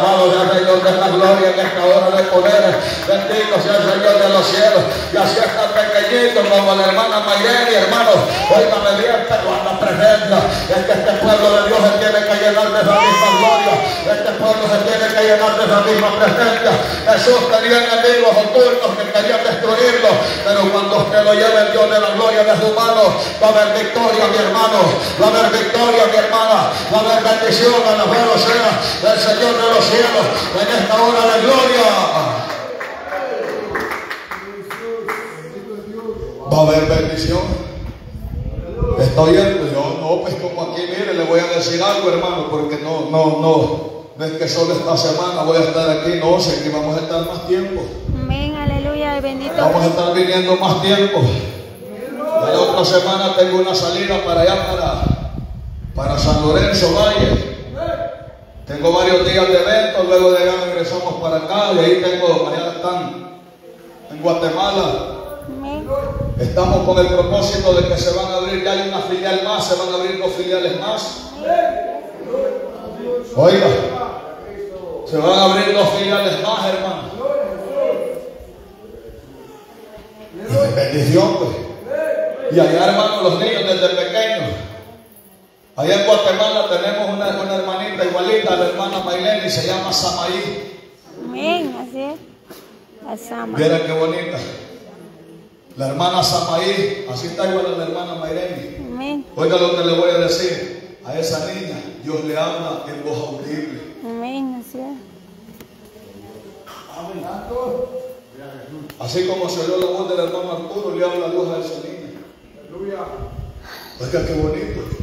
Alabado el Señor de la gloria en esta hora de poder. Bendito sea el Señor de los cielos. Y así está pequeñito como la hermana Mayreni, hermano. Óigame bien, pero a la presencia. Es que este pueblo de Dios se tiene que llenar de esa misma gloria. Este pueblo se tiene que llenar de esa misma presencia. Jesús tenía enemigos ocultos que querían destruirlo. Pero cuando usted lo lleve el Dios de la gloria de su mano, va a haber victoria, mi hermano. Va a haber victoria, mi hermana. Va a haber bendición, alabado sea el Señor de los cielos en esta hora de gloria. Va a haber bendición. Estoy en, yo no, pues como aquí, mire, le voy a decir algo, hermano, porque no, no, no, no es que solo esta semana voy a estar aquí, no, sé que vamos a estar más tiempo. Amén. Aleluya. Bendito. Vamos a estar viniendo más tiempo. La otra semana tengo una salida para allá, para, para San Lorenzo Valle. Tengo varios días de eventos, luego de allá regresamos para acá y ahí tengo, allá están en Guatemala. Estamos con el propósito de que se van a abrir, ya hay una filial más, se van a abrir dos filiales más. Oiga, se van a abrir dos filiales más, hermano. Bendición, pues. Y allá, hermano, los niños desde pequeños. Allá en Guatemala tenemos una, una hermanita igualita, la hermana Maylene, y se llama Samaí. Amén. Así es. La. Mira qué bonita. La hermana Samaí, así está igual a la hermana Mayreni. Amén. Oiga lo que le voy a decir. A esa niña, Dios le habla en voz audible. Amén. Así es. Así como se oyó la voz del hermano Arturo, le habla Dios a esa niña. Oiga qué bonito.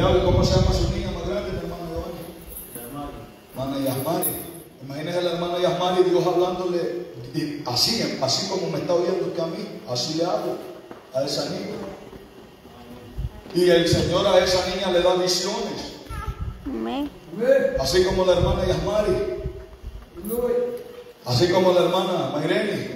Hable, ¿cómo se llama su niña más grande, hermano Giovanni? Hermana Yasmari. Imagínese la hermana Yasmari, Dios hablándole y así, así como me está oyendo usted a mí, así le hablo a esa niña. Y el Señor a esa niña le da visiones, Amén. así como la hermana Yasmari, así como la hermana Mayreni.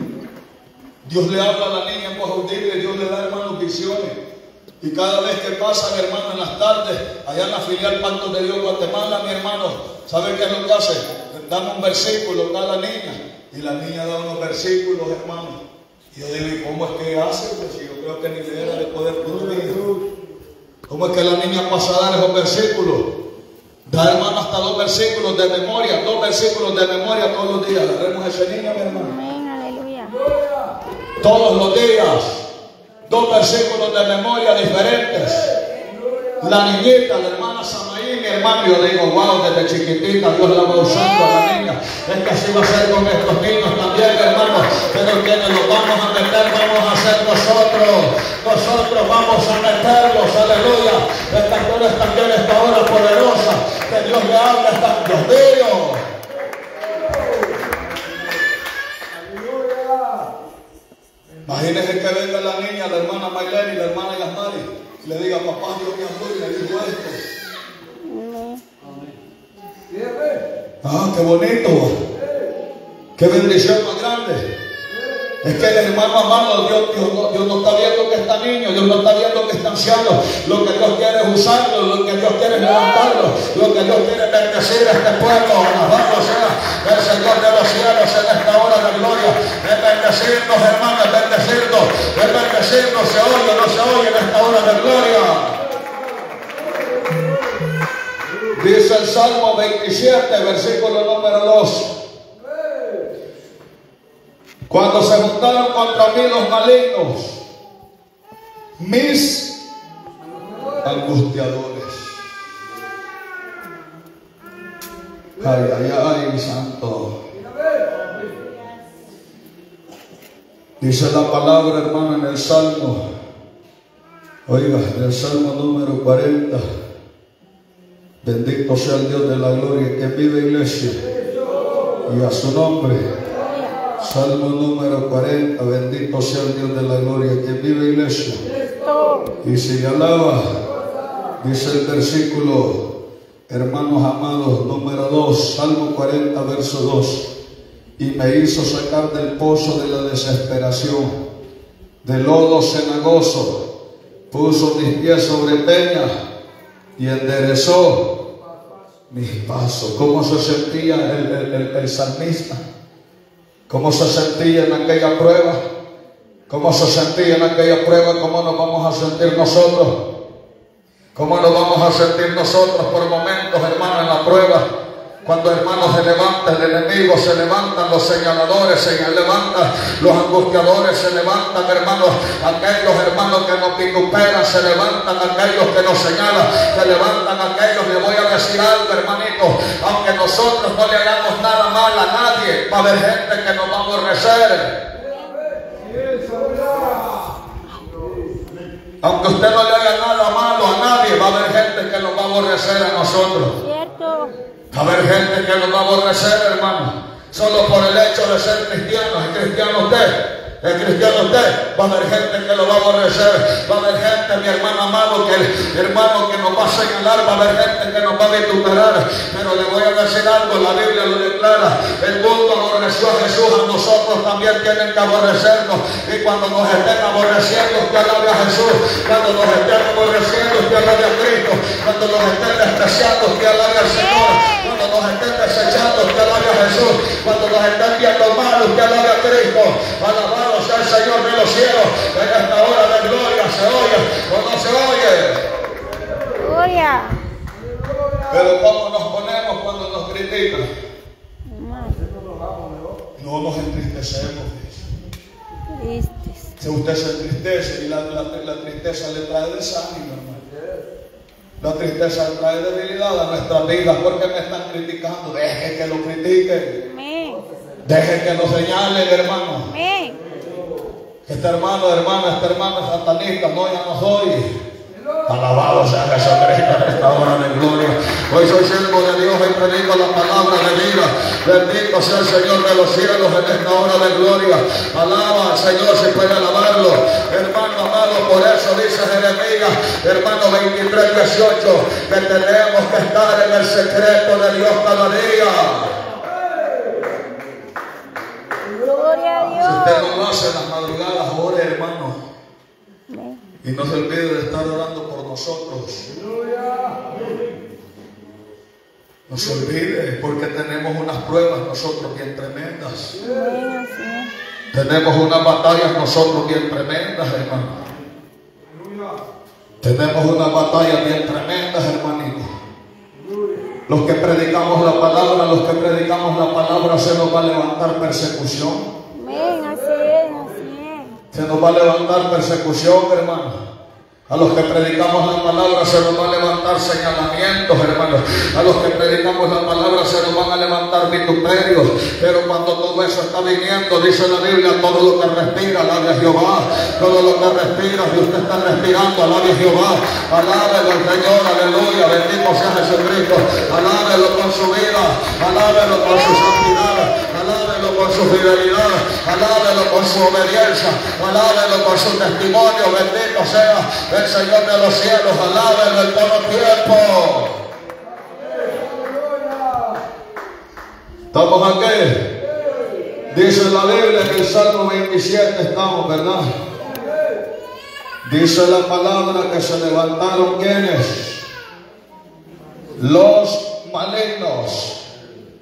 Dios le habla a la niña en voz audible, Dios le da hermanos visiones. Y cada vez que pasan, hermano, en las tardes, allá en la filial Pacto de Dios Guatemala, mi hermano, ¿sabe qué es lo que hace? Dan un versículo, da la niña. Y la niña da unos versículos, hermano. Y yo digo, ¿y cómo es que hace? Pues si yo creo que ni le era de poder dormir. ¿Cómo es que la niña pasa a dar esos versículos? Da, hermano, hasta dos versículos de memoria, dos versículos de memoria todos los días. Agarremos a esa niña, mi hermano. Amén. Aleluya. Todos los días, dos versículos de memoria diferentes. La niñita, la hermana Samaí, mi hermano, yo digo, wow, desde chiquitita Dios la va usando a la niña. Es que así va a ser con estos niños también, hermano. Pero quienes los vamos a meter, vamos a ser nosotros. Nosotros vamos a meterlos, aleluya. Esta es también esta hora poderosa. Que Dios le habla, está Dios mío. Imagínense que venga la niña, la hermana Maylene y la hermana Yasmari, y le diga, papá, Dios me habló y le dijo esto. Ah, qué bonito. Qué bendición más grande. Es que el hermano amado, Dios, Dios, no, Dios no está viendo que está niño, Dios no está viendo que está anciano. Lo que Dios quiere es usarlo, lo que Dios quiere es levantarlo, lo que Dios quiere es bendecir a este pueblo. Alabado sea el Señor de los cielos en esta hora de gloria. Es bendecirnos, hermanos, es bendecirnos. ese himno se oye no se oye en esta hora de gloria. Dice el Salmo 27, versículo número 2. Cuando se juntaron contra mí los malignos, mis angustiadores. Ay, ay, ay, santo. Dice la palabra, hermano, en el Salmo. Oiga, en el Salmo número 40. Bendito sea el Dios de la gloria que vive iglesia. Y a su nombre. Salmo número 40. Bendito sea el Dios de la gloria que vive iglesia. Y si le alaba, dice el versículo, hermanos amados, número 2, Salmo 40, verso 2. Y me hizo sacar del pozo de la desesperación, del lodo cenagoso, puso mis pies sobre peña y enderezó mis pasos. ¿Cómo se sentía el, el- el- el salmista? ¿Cómo se sentía en aquella prueba? ¿Cómo se sentía en aquella prueba? ¿Cómo nos vamos a sentir nosotros? ¿Cómo nos vamos a sentir nosotros por momentos, hermanos, en la prueba? Cuando hermanos se levanta el enemigo, se levantan los señaladores, se levantan los angustiadores, se levantan hermanos, aquellos hermanos que nos vituperan, se levantan aquellos que nos señalan, se levantan aquellos, le voy a decir algo hermanito, aunque nosotros no le hagamos nada mal a nadie, va a haber gente que nos va a aborrecer. Aunque usted no le haga nada malo a nadie, va a haber gente que nos va a aborrecer a nosotros. ¿Cierto? Va a haber gente que nos va a aborrecer, hermano. Solo por el hecho de ser cristiano. ¿Es cristiano usted? ¿Es cristiano usted? Va a haber gente que lo va a aborrecer. Va a haber gente, mi hermano amado, que hermano que nos va a señalar. Va a haber gente que nos va a vituperar. Pero le voy a decir algo. La Biblia lo declara. El mundo aborreció a Jesús. A nosotros también tienen que aborrecernos. Y cuando nos estén aborreciendo, usted alabe a Jesús. Cuando nos estén aborreciendo, usted alabe a Cristo. Cuando nos estén despreciando, usted alabe al Señor. Cuando nos estén desechando, usted alabe a Jesús. Cuando nos estén viendo mal, usted alabe a Cristo. Alabado sea el Señor de los cielos. En esta hora de gloria se oye o no se oye. Gloria. Pero ¿cómo nos ponemos cuando nos critican? No nos entristecemos. Si usted se entristece y la, la- la tristeza le trae desánimo, hermano. La tristeza trae debilidad a nuestras vidas porque me están criticando. Deje que lo critiquen. Amén. Deje que lo señalen, hermano. Amén. Este hermano, hermana, este hermano es satanista. No, ya no soy. Alabado sea Jesucristo en esta hora de gloria. Hoy soy siervo de Dios y predico la palabra de vida. Bendito sea el Señor de los cielos en esta hora de gloria. Alaba al Señor si puede alabarlo. Hermano amado, por eso dice Jeremías, hermano 23, 18, que tenemos que estar en el secreto de Dios cada día. Gloria Si usted a no lo hace en las madrugadas, ore hermano. Y no se olvide de estar orando por nosotros. No se olvide, porque tenemos unas pruebas nosotros bien tremendas. Tenemos unas batallas nosotros bien tremendas, hermano. Tenemos unas batallas bien tremendas, hermanito. Los que predicamos la palabra, los que predicamos la palabra, se nos va a levantar persecución. Amén, así es, así es. Se nos va a levantar persecución, hermano. A los que predicamos la palabra se nos va a levantar señalamientos, hermanos. A los que predicamos la palabra se nos van a levantar vituperios. Pero cuando todo eso está viniendo, dice la Biblia, todo lo que respira, alabe a Jehová. Todo lo que respira, si usted está respirando, alabe a Jehová. Alábelo al Señor, aleluya. Bendito sea Jesucristo. Alábelo con su vida. Alábelo con su santidad. Con su fidelidad. Alábelo con su obediencia. Alábelo con su testimonio. Bendito sea el Señor de los cielos. Alábelo en todo tiempo. ¿Estamos aquí? Dice la Biblia en el Salmo 27 estamos, ¿verdad? Dice la palabra que se levantaron quienes? Los malignos,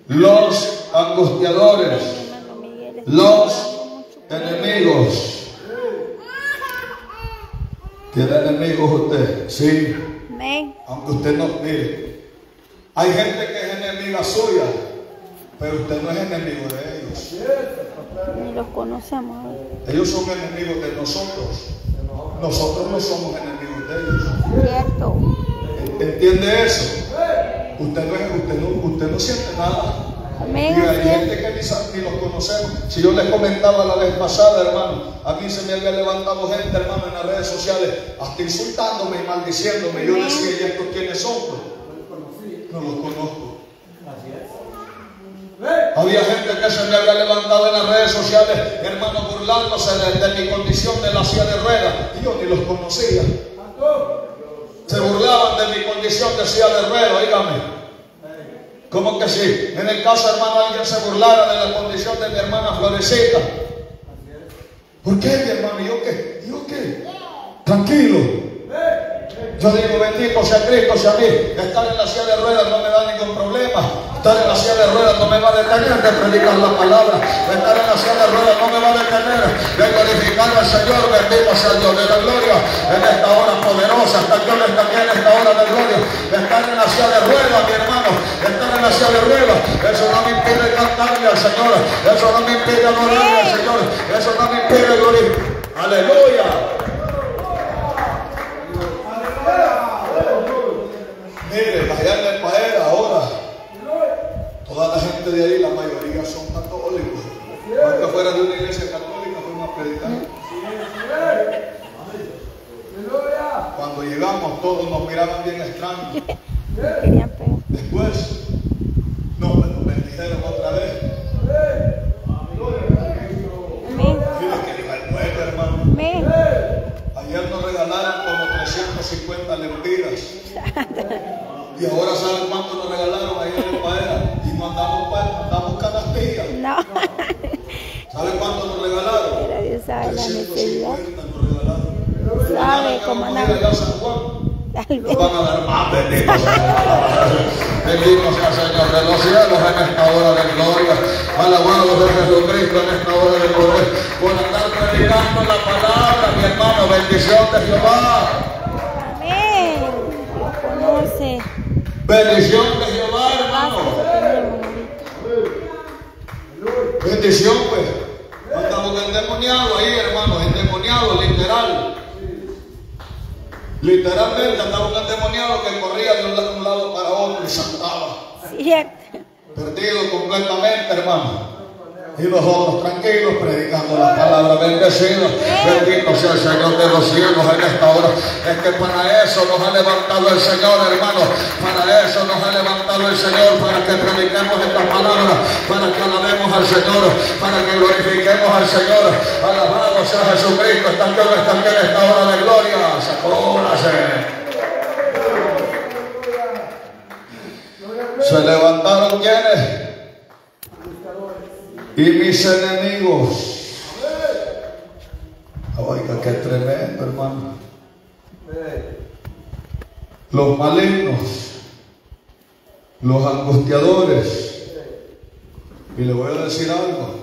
los angustiadores, los enemigos. ¿Tiene enemigos usted? Sí. Aunque usted no, mire, hay gente que es enemiga suya, pero usted no es enemigo de ellos. Ni los conocemos. Ellos son enemigos de nosotros. Nosotros no somos enemigos de ellos. Cierto. ¿Entiende eso? Usted no, es, usted no, usted no siente nada. Amén. Y hay así gente que ni, ni los conocemos. Si yo les comentaba la vez pasada, hermano, a mí se me había levantado gente, hermano, en las redes sociales, hasta insultándome y maldiciéndome. Yo decía, ¿y estos quiénes son? pues? No los conozco. Había gente que se me había levantado en las redes sociales, hermano, burlándose de, de mi condición de la silla de ruedas. Y yo ni los conocía. Se burlaban de mi condición de silla de ruedas, dígame. Como que si en el caso, hermano, alguien se burlara de la condición de mi hermana Florecita. ¿Por qué, mi hermano? ¿Y yo qué? ¿Y yo qué? Tranquilo. Yo digo, bendito sea Cristo, sea a mí. Estar en la silla de ruedas no me da ningún problema. Estar en la silla de ruedas no me va a detener de predicar la palabra. Estar en la silla de ruedas no me va a detener de glorificar al Señor. Bendito sea Dios de la gloria. En esta hora poderosa, está Dios también en esta hora de gloria. Estar en la silla de ruedas, mi hermano. Estar en la silla de ruedas. Eso no me impide cantarle al Señor. Eso no me impide adorarle al Señor. Eso no me impide glorificar. Aleluya. Mire, allá en el país ahora, toda la gente de ahí, la mayoría son católicos. Aunque fuera de una iglesia católica, fuimos a predicar. Cuando llegamos, todos nos miraban bien extraños. Después, no, me nos bendijeron otra vez. Ayer nos regalaron como 350 lempiras. Y ahora saben cuánto nos regalaron ahí en el paera. Y nos andamos, pues, andamos canastillas. No. ¿Saben cuánto nos regalaron? Pero Dios sabe la necesidad. 350 nos regalaron. Sabe cómo andamos. San Juan. Nos van a dar más bendito sea Bendito sea Señor de los cielos en esta hora de gloria. Alabado de Jesucristo en esta hora de poder. Por andar predicando la palabra, mi hermano. Bendición de Jehová. Bendición de Jehová, hermano. Bendición, pues. Andamos endemoniados ahí, hermano. Endemoniados, literal. Literalmente andaba un endemoniado que corría de un lado, para otro y saltaba. Perdido completamente, hermano. Y nosotros tranquilos predicando la palabra bendecidos. Bendito sea el Señor de los cielos en esta hora. Es que para eso nos ha levantado el Señor, hermano. Para eso nos ha levantado el Señor. Para que prediquemos esta palabra. Para que alabemos al Señor. Para que glorifiquemos al Señor. Alabado sea Jesucristo. Está Dios también en esta hora de gloria. Sacúdase. Se levantaron quienes y mis enemigos. Oiga, qué tremendo, hermano. Los malignos, los angustiadores. Y le voy a decir algo.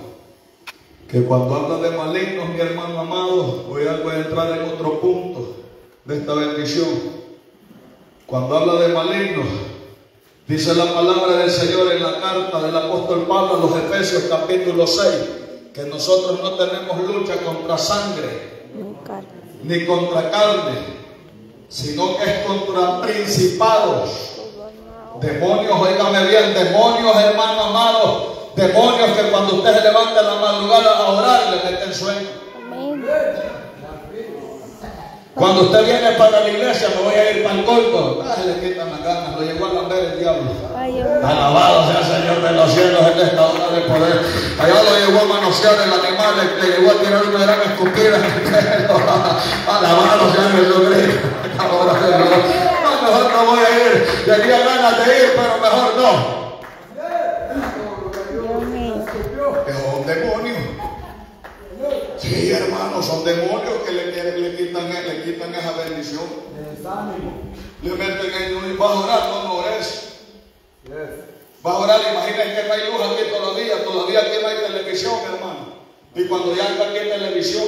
Que cuando habla de malignos, mi hermano amado, voy a, voy a entrar en otro punto de esta bendición. Cuando habla de malignos, Dice la palabra del Señor en la carta del apóstol Pablo a los Efesios capítulo 6, que nosotros no tenemos lucha contra sangre ni contra carne, sino que es contra principados, demonios, oígame bien, demonios hermano amado, demonios que cuando usted se levanta en la madrugada a orar le meten sueño. Amén. Cuando usted viene para la iglesia, me voy a ir para el corto, ah, le quitan las ganas, lo llevó a lamber el diablo. Ay. Alabado sea el Señor de los cielos en esta hora de poder. Allá lo llevó a manosear el animal, le, le llevó a tirar una gran escupida en el pelo. Alabado sea Jesucristo. Ahora de Dios. No, mejor no voy a ir. Tenía ganas de ir, pero mejor no. Dios mío. Es un demonio. Sí, hermano, son demonios que le, quieren- le, quitan, le quitan esa bendición. Le meten en un va a orar, no, no ores. Va a orar, imaginen que no hay luz aquí todavía, todavía aquí no hay televisión, hermano. Y cuando ya está aquí televisión,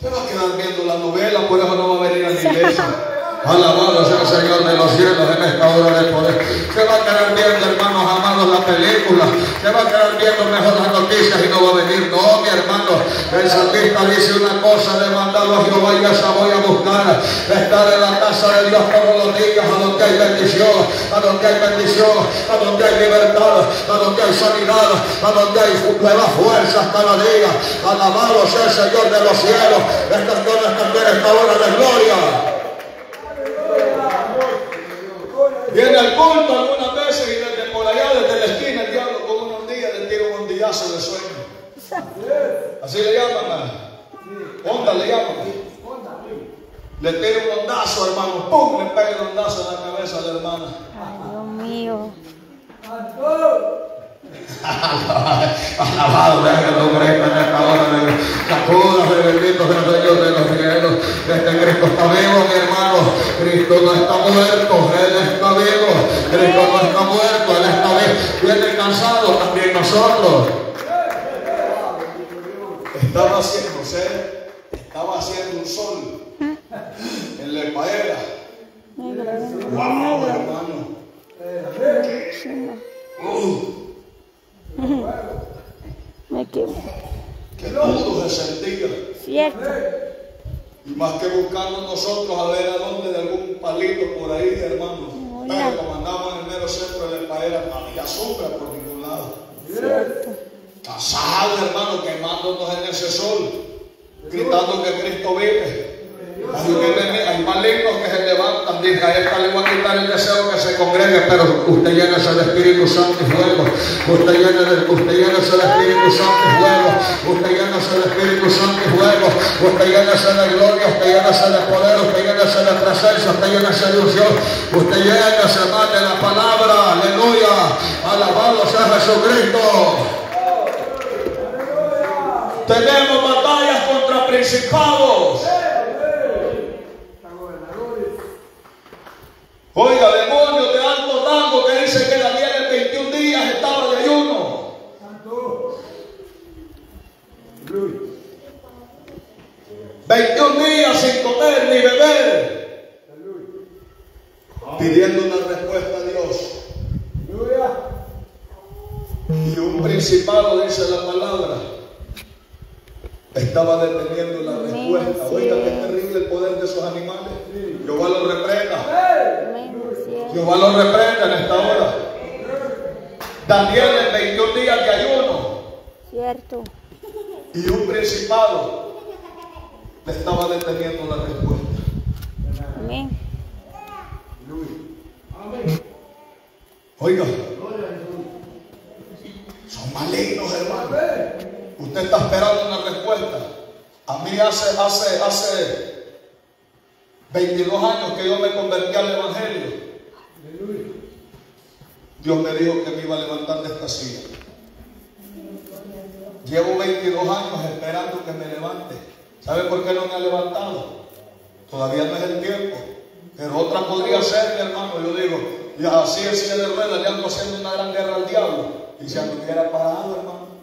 Se va a quedar viendo la novela, por eso no va a venir a la iglesia. Alabado sea el Señor de los cielos en esta hora de poder. Se va a quedar viendo, hermanos amados, la película. Se va a quedar viendo mejor las noticias y no va a venir. No, mi hermano. El salmista dice una cosa, demandado a Jehová y esa voy a buscar. Estar en la casa de Dios todos los días, a donde hay bendición, a donde hay bendición, a donde hay libertad, a donde hay sanidad, a donde hay nuevas fuerzas cada día. Alabado sea el Señor de los cielos. Esta es esta hora de gloria. Viene al culto algunas veces y desde por allá, desde la esquina, el diablo con unos días le tira un ondillazo de sueño. Así le llaman, a onda le llaman. Le tira un ondazo, hermano, ¡pum! Le pega el ondazo en la cabeza a la hermana. Ay, Dios mío. Alabado sea el nombre de esta hora de Sacúdase, bendito sea el Señor de los cielos. Este Cristo está vivo, mi hermano. Cristo no está muerto, Él está vivo. Cristo no está muerto, Él está vivo. Viene cansado también nosotros. Estaba haciendo sed, estaba haciendo un sol en la paella. Wow, hermano. Uh, Me quemo. que todo se sentía. Cierto. Y más que buscando nosotros a ver a dónde de algún palito por ahí, hermano. Pero como andamos en el mero centro de la paella, no había sombra por ningún lado. Cierto. Casados, hermano, quemándonos en ese sol, gritando que Cristo vive. Hay, que que se levantan, dice, a esta le voy el deseo que se congregue, pero usted llénese del Espíritu Santo y fuego. Usted llénese, usted llénese del Espíritu Santo y fuego. Usted llénese del Espíritu Santo y fuego. Usted llénese de gloria, usted llénese de poder, usted llénese de presencia, usted llénese de unción. Usted llénese más de la palabra, aleluya. Alabado sea Jesucristo. Tenemos batallas contra principados. Oiga, demonios de alto rango que dice que Daniel en 21 días estaba de ayuno. 21 días sin comer ni beber. Pidiendo una respuesta a Dios. Y un principado, dice la palabra, estaba deteniendo la respuesta. Oiga, qué terrible el poder de esos animales. Jehová lo reprenda. Jehová lo reprenda en esta hora. Daniel en 21 días de ayuno Cierto. y un principado le estaba deteniendo la respuesta. Amén. Oiga, son malignos, hermano. Usted está esperando una respuesta. A mí hace, hace, hace 22 años que yo me convertí al Evangelio. Dios me dijo que me iba a levantar de esta silla. Llevo 22 años esperando que me levante. ¿Sabe por qué no me ha levantado? Todavía no es el tiempo. Pero otra podría ser, mi hermano. Yo digo, y así en silla de ruedas le ando haciendo una gran guerra al diablo. Y si anduviera parado, hermano.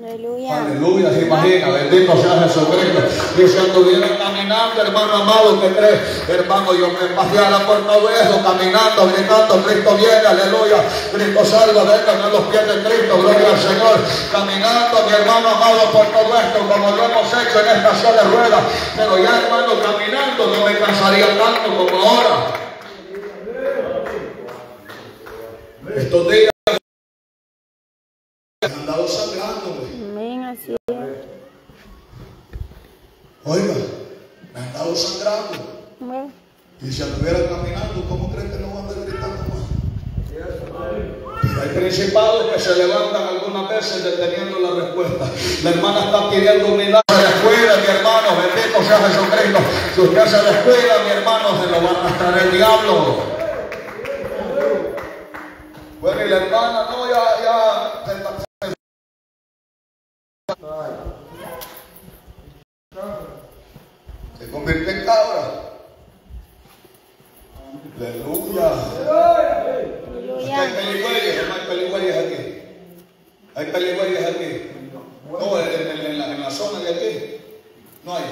Aleluya. Aleluya, se imagina, bendito sea Jesucristo. Y si anduviera caminando, hermano amado, que cree, hermano, yo me paseara por todo eso, caminando, gritando, Cristo viene, aleluya, Cristo salva, vengan a los pies de Cristo, gloria al Señor, caminando, mi hermano amado, por todo esto, como lo hemos hecho en esta silla de ruedas, pero ya, hermano, caminando, no me cansaría tanto como ahora. Estos días he andado sangrando, güey. Amén. Así es. Oiga, me han dado sangrando. Y si anduviera caminando, ¿cómo creen que no van a andar gritando más? Pero hay principados que se levantan algunas veces deteniendo la respuesta. La hermana está pidiendo unidad. Se descuida, mi hermano, bendito sea Jesucristo. Si usted se descuida, mi hermano, se lo va a arrastrar el diablo. Bueno, y la hermana, no, ya, ya, se convirtió en cabra. Aleluya. Hay peligüeyes, hay peligüeyes aquí. Hay peligüeyes aquí. No, en, en, la, en, zona de aquí. No hay.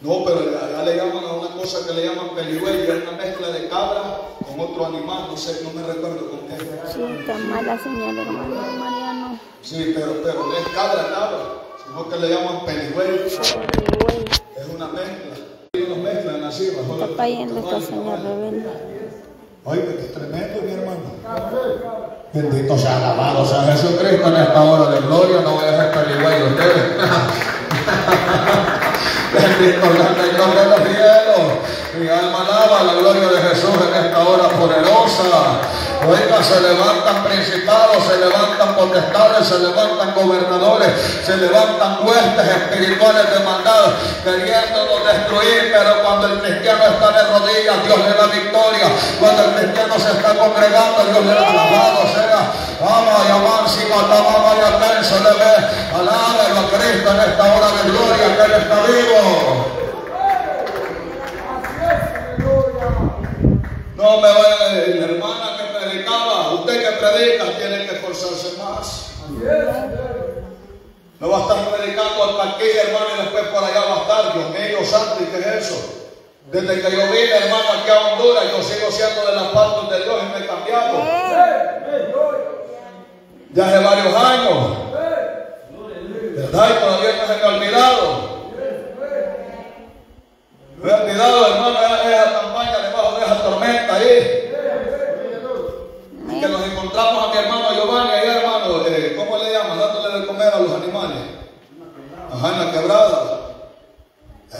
No, pero ya, ya le llaman cosa que le llaman peligüeño, es una mezcla de cabra con otro animal, no sé, no me recuerdo con qué. Sí, está mala señal, hermano Mariano. Sí, pero, pero no es cabra, cabra, sino que le llaman. Güey, Es una mezcla. Mezclas en la cima. está cayendo esta señal rebelde. Oye, qué tremendo, mi hermano. Bendito sea alabado sea Jesucristo en esta hora de gloria. No voy a dejar peligüeño ustedes. Bendito sea el Señor de los cielos. Mi alma alaba la gloria de Jesús en esta hora poderosa. Oiga, se levantan principados, se levantan potestades, se levantan gobernadores, se levantan huestes espirituales demandados, queriéndonos destruir, pero cuando el cristiano está de rodillas, Dios le da victoria. Cuando el cristiano se está congregando, Dios le da alabado sea. Ama y avanza y mataba y atenso le ve. Alábelo a Cristo en esta hora de gloria, que Él está vivo. No me vaya la hermana que predicaba, usted que predica tiene que esforzarse más. No va a estar predicando hasta aquí, hermano, y después por allá va a estar. Dios mío, santo, ¿y qué es eso? Desde que yo vine, hermano, aquí a Honduras, yo sigo siendo de las partes de Dios y me he cambiado. Ya hace varios años. ¿Verdad? Y todavía no se me ha olvidado. Me he olvidado, hermano, de esa tormenta ahí. Que nos encontramos a mi hermano Giovanni allá, hermano, eh, ¿cómo le llaman? Dándole de comer a los animales. Ajá, en la quebrada.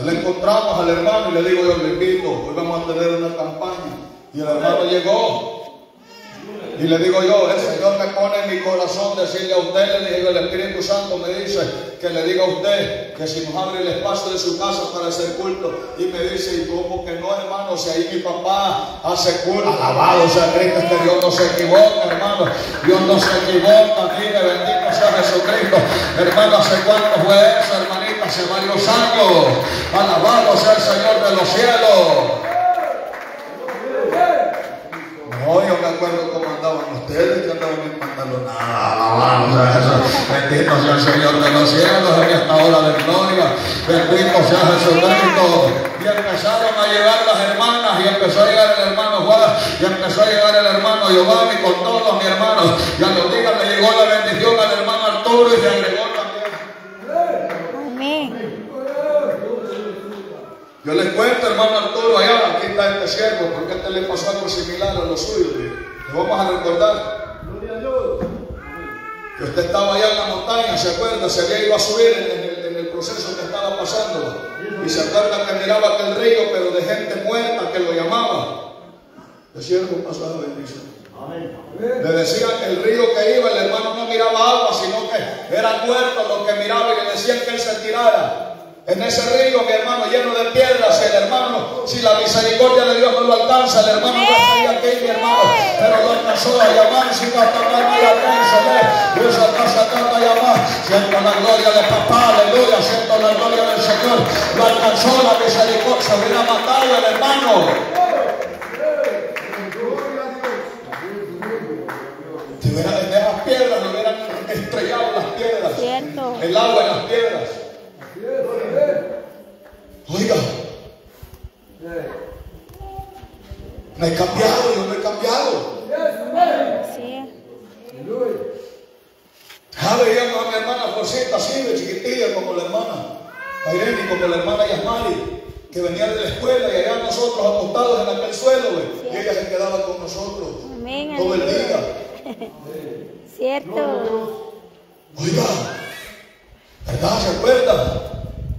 Le encontramos al hermano y le digo yo, le invito, hoy vamos a tener una campaña. Y el hermano llegó. Y le digo yo, el Señor me pone en mi corazón decirle a usted, le digo, el Espíritu Santo me dice que le diga a usted que si nos abre el espacio de su casa para hacer culto, y me dice, y como que no, hermano, si ahí mi papá hace culto, alabado sea Cristo, que Dios no se equivoca, hermano, Dios no se equivoca, mire, bendito sea Jesucristo, hermano, ¿hace cuánto fue eso, hermanita? Hace varios años, alabado sea el Señor de los cielos. Bendito sea el Señor de los cielos en esta hora de gloria. Bendito sea Jesucristo. Y empezaron a llegar las hermanas, y empezó a llegar el hermano Juan, y empezó a llegar el hermano Giovanni con todos mis hermanos. Y a los días le llegó la bendición al hermano Arturo y se agregó también. Amén. Yo les cuento, hermano Arturo, allá, aquí está este siervo, porque este le pasó algo similar a lo suyo. Le vamos a recordar. Que usted estaba allá en la montaña, ¿se acuerda? Se había ido a subir en, el, proceso que estaba pasando. Y se acuerda que miraba aquel río, pero de gente muerta que lo llamaba. El siervo pasó la bendición. Le decían que el río que iba, el hermano no miraba agua, sino que eran muertos los que miraban y le decían que él se tirara. En ese río, mi hermano, lleno de piedras, el hermano, si la misericordia de Dios no lo alcanza, el hermano no estaría aquí, mi hermano, pero lo alcanzó a llamar, si no hasta la vida alcanza, Dios alcanza a llamar, siento la gloria de papá, aleluya, siento la gloria del Señor, lo alcanzó la misericordia, se hubiera matado el hermano. Si hubiera en esas piedras, lo hubieran estrellado las piedras, Cierto. el agua en las piedras. Oiga, no he cambiado, yo no he cambiado. Sí. Ya veíamos a mi hermana Josita así de chiquitilla como la hermana Irene, como la hermana Yasmari, que venía de la escuela y allá nosotros acostados en aquel suelo, güey, y ella se quedaba con nosotros Amén. todo el día. Cierto. Oiga, ¿verdad? ¿Se acuerdan?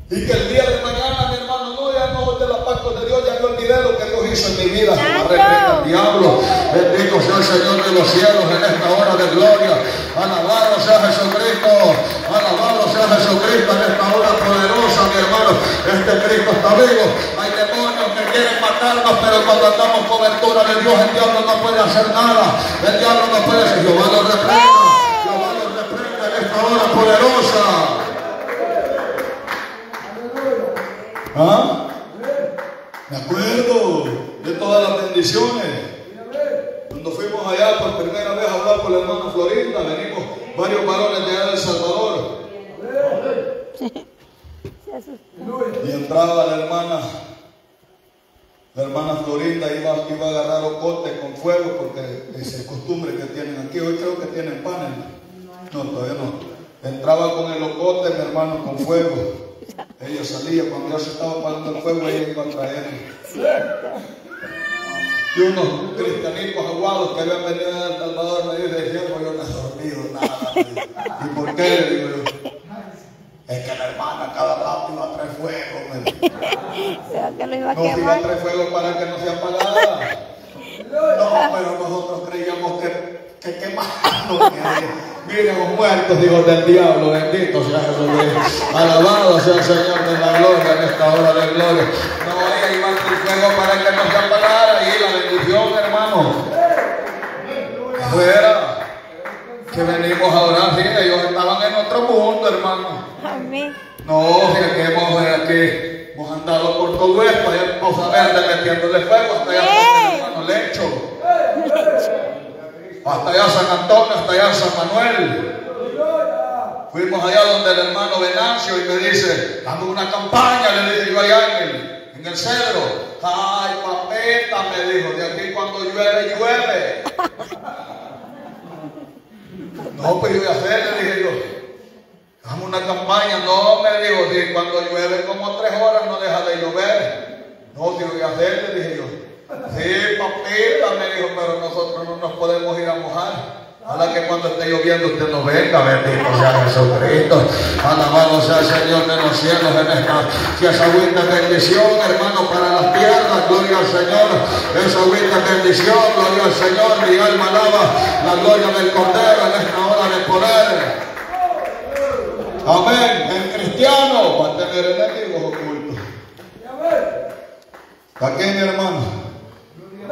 Y que el día de mañana, mi hermano, no, ya no de la pacto de Dios, ya me olvidé lo que Dios hizo en mi vida. Reprenda el diablo. Bendito sea el Señor de los cielos en esta hora de gloria. Alabado sea Jesucristo. Alabado sea Jesucristo en esta hora poderosa, mi hermano. Este Cristo está vivo. Hay demonios que quieren matarnos, pero cuando damos cobertura de Dios, el diablo no puede hacer nada. El diablo no puede hacer. Jehová lo reprenda. Jehová lo reprenda en esta hora poderosa. ¿Ah? Me acuerdo de todas las bendiciones. Cuando fuimos allá por primera vez a hablar con la hermana Florinda, venimos varios varones de allá de El Salvador. Y entraba la hermana, la hermana Florinda iba, iba a agarrar ocote con fuego porque es costumbre que tienen aquí. Hoy creo que tienen panes. No, todavía no. Entraba con el ocote, mi hermano, con fuego. Ella salía, cuando ya se estaba apagando el fuego, ella iba a traer. Y unos cristianitos aguados que habían venido de El Salvador me dicen, "Siervo, yo no he dormido nada. ¿Y por qué? Le digo yo. Es que la hermana cada rato iba a traer fuego. me lo iba a traer fuego para que no se apagara. No, pero nosotros creíamos que, que quemando. Miren los muertos, hijos del diablo, bendito sea Jesús. Alabado sea el Señor de la gloria en esta hora de gloria. No, iba a traer fuego para que no se apagara. Y la bendición, hermano. Fuera. Que venimos a orar, sí, ellos estaban en otro mundo, hermano. Amén. No, fíjate que hemos, eh, que hemos andado por todo esto, ya vamos a ver, metiéndole fuego hasta allá, hermano Lecho. Hasta allá San Antonio, hasta allá San Manuel. Fuimos allá donde el hermano Venancio y me dice, dame una campaña, le dije yo allá en el, en el cedro. Ay, papeta, me dijo, de aquí cuando llueve, llueve. No, pues yo voy a hacer, le dije yo. Dame una campaña, no me dijo, si cuando llueve como tres horas no deja de llover. No, si voy a hacer, le dije yo. Sí, papita, me dijo, pero nosotros no nos podemos ir a mojar. Ojalá que cuando esté lloviendo usted no venga, bendito sea Jesucristo. Alabado sea el Señor de los cielos en esta. Que esa agüita bendición, hermano, para las tierras. Gloria al Señor. Esa agüita bendición, gloria al Señor. Mi alma alaba la gloria del Cordero en esta hora de poder. Amén. El cristiano va a tener enemigos ocultos. ¿Para mi hermano?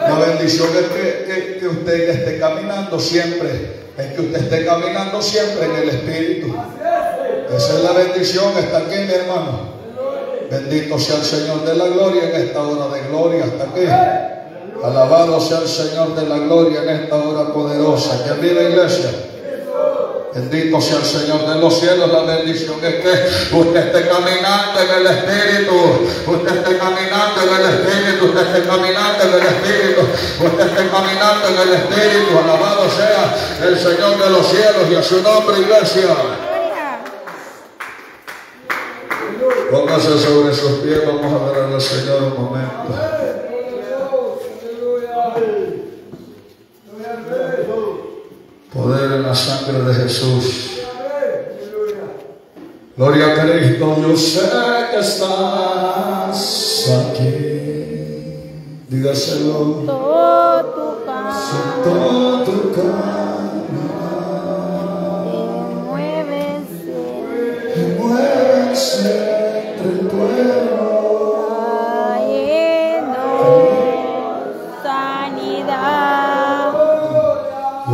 La bendición es que, usted esté caminando siempre. Es que usted esté caminando siempre en el Espíritu. Esa es la bendición. Está aquí, mi hermano. Bendito sea el Señor de la gloria en esta hora de gloria. Hasta aquí. Alabado sea el Señor de la gloria en esta hora poderosa. Que viva iglesia. Bendito sea el Señor de los cielos, la bendición es que usted esté caminando en el Espíritu, usted esté caminando en el Espíritu, usted esté caminando en el Espíritu, usted esté caminando en el Espíritu, alabado sea el Señor de los cielos y a su nombre iglesia. Póngase sobre sus pies, vamos a adorar al Señor un momento. Poder en la sangre de Jesús. Gloria a Cristo, yo sé que estás aquí. Dígaselo. Todo tu pan Todo tu camino te mueves en mueves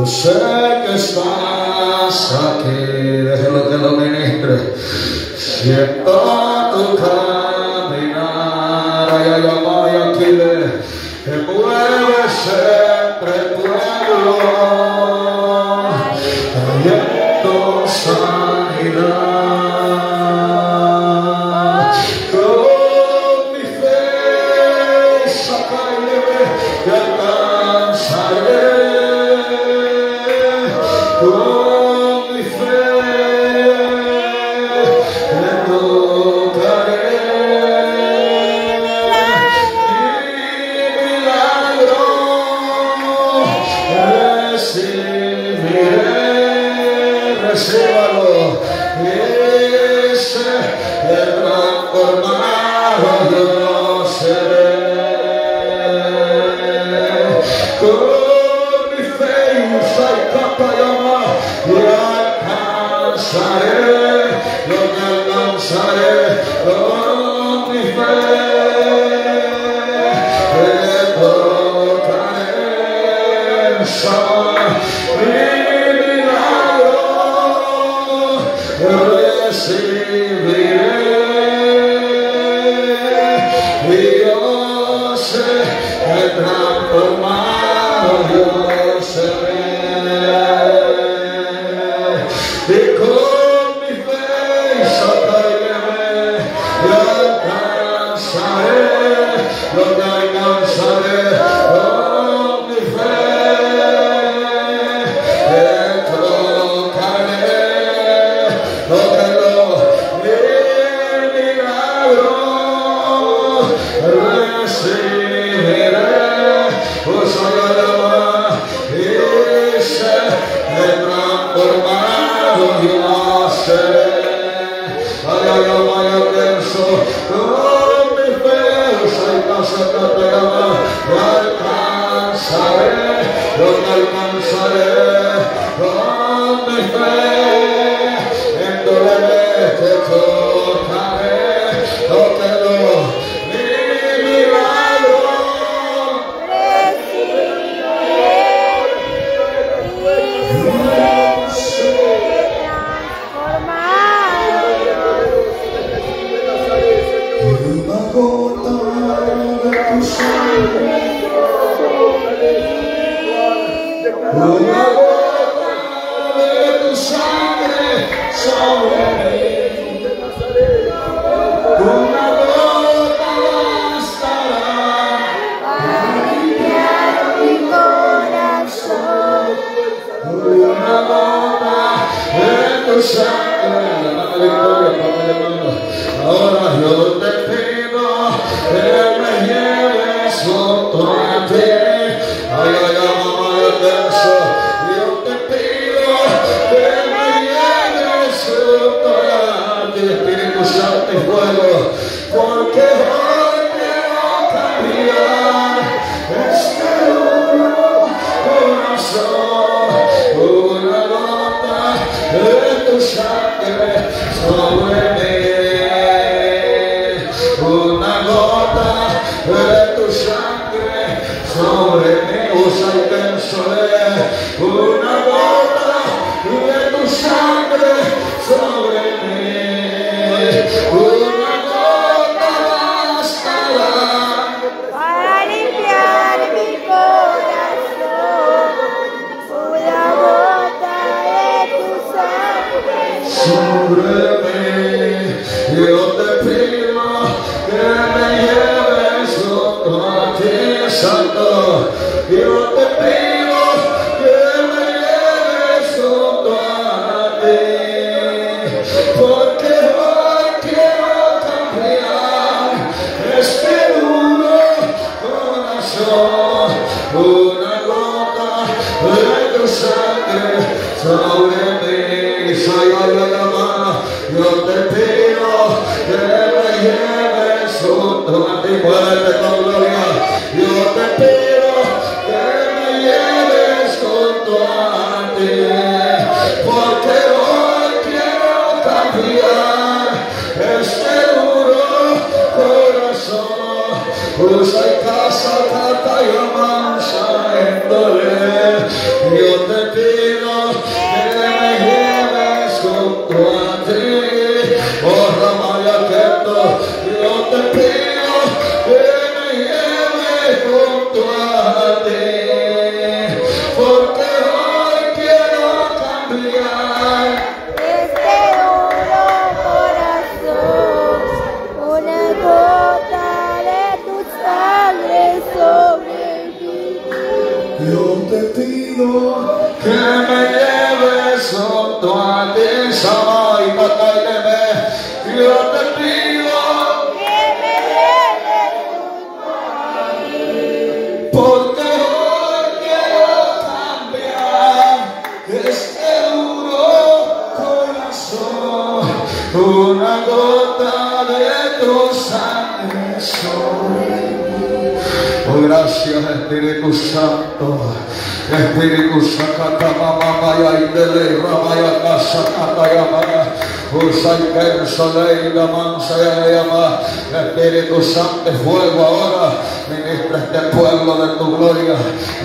Yo sé que estás aquí, déjelo que lo ministre. Siento tu caminar, ay, ay, ay, aquí que mueves entre el pueblo, Oh. You're the am and the heavens Sanker, Soleil, Gamán, llama Espíritu Santo, fuego ahora, ministra este pueblo de tu gloria,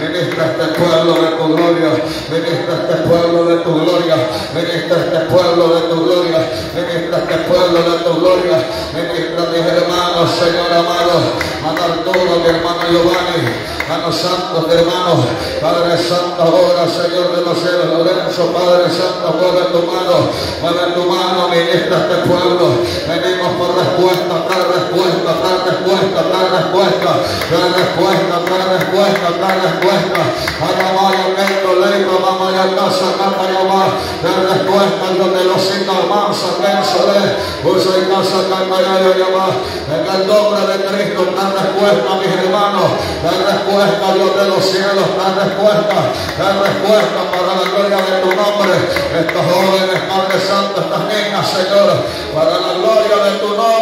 ministra este pueblo de tu gloria, ministra este pueblo de tu gloria, ministra este pueblo de tu gloria, ministra este pueblo de tu gloria, ministra mis hermanos, Señor amado, Manar mi hermano Giovanni, hermanos santos, hermanos, Padre Santo, ahora Señor de los cielos, Lorenzo, Padre Santo, mueve tu mano, mueve tu mano, ministra este pueblo, venimos por respuesta, trae respuesta, trae respuesta, trae respuesta, trae respuesta, trae respuesta, trae respuesta, acabado lento, lento, vamos a casa, canta y amar, trae respuesta, yo te lo siento, mansa, mensa, le, usa y casa, canta y amar, en el nombre de Cristo, trae respuesta, mis hermanos, trae respuesta, Dios de los cielos, trae respuesta, trae respuesta para la gloria de tu nombre. Estos jóvenes, Padre Santo, estas niñas, Señor, para la gloria de tu nombre.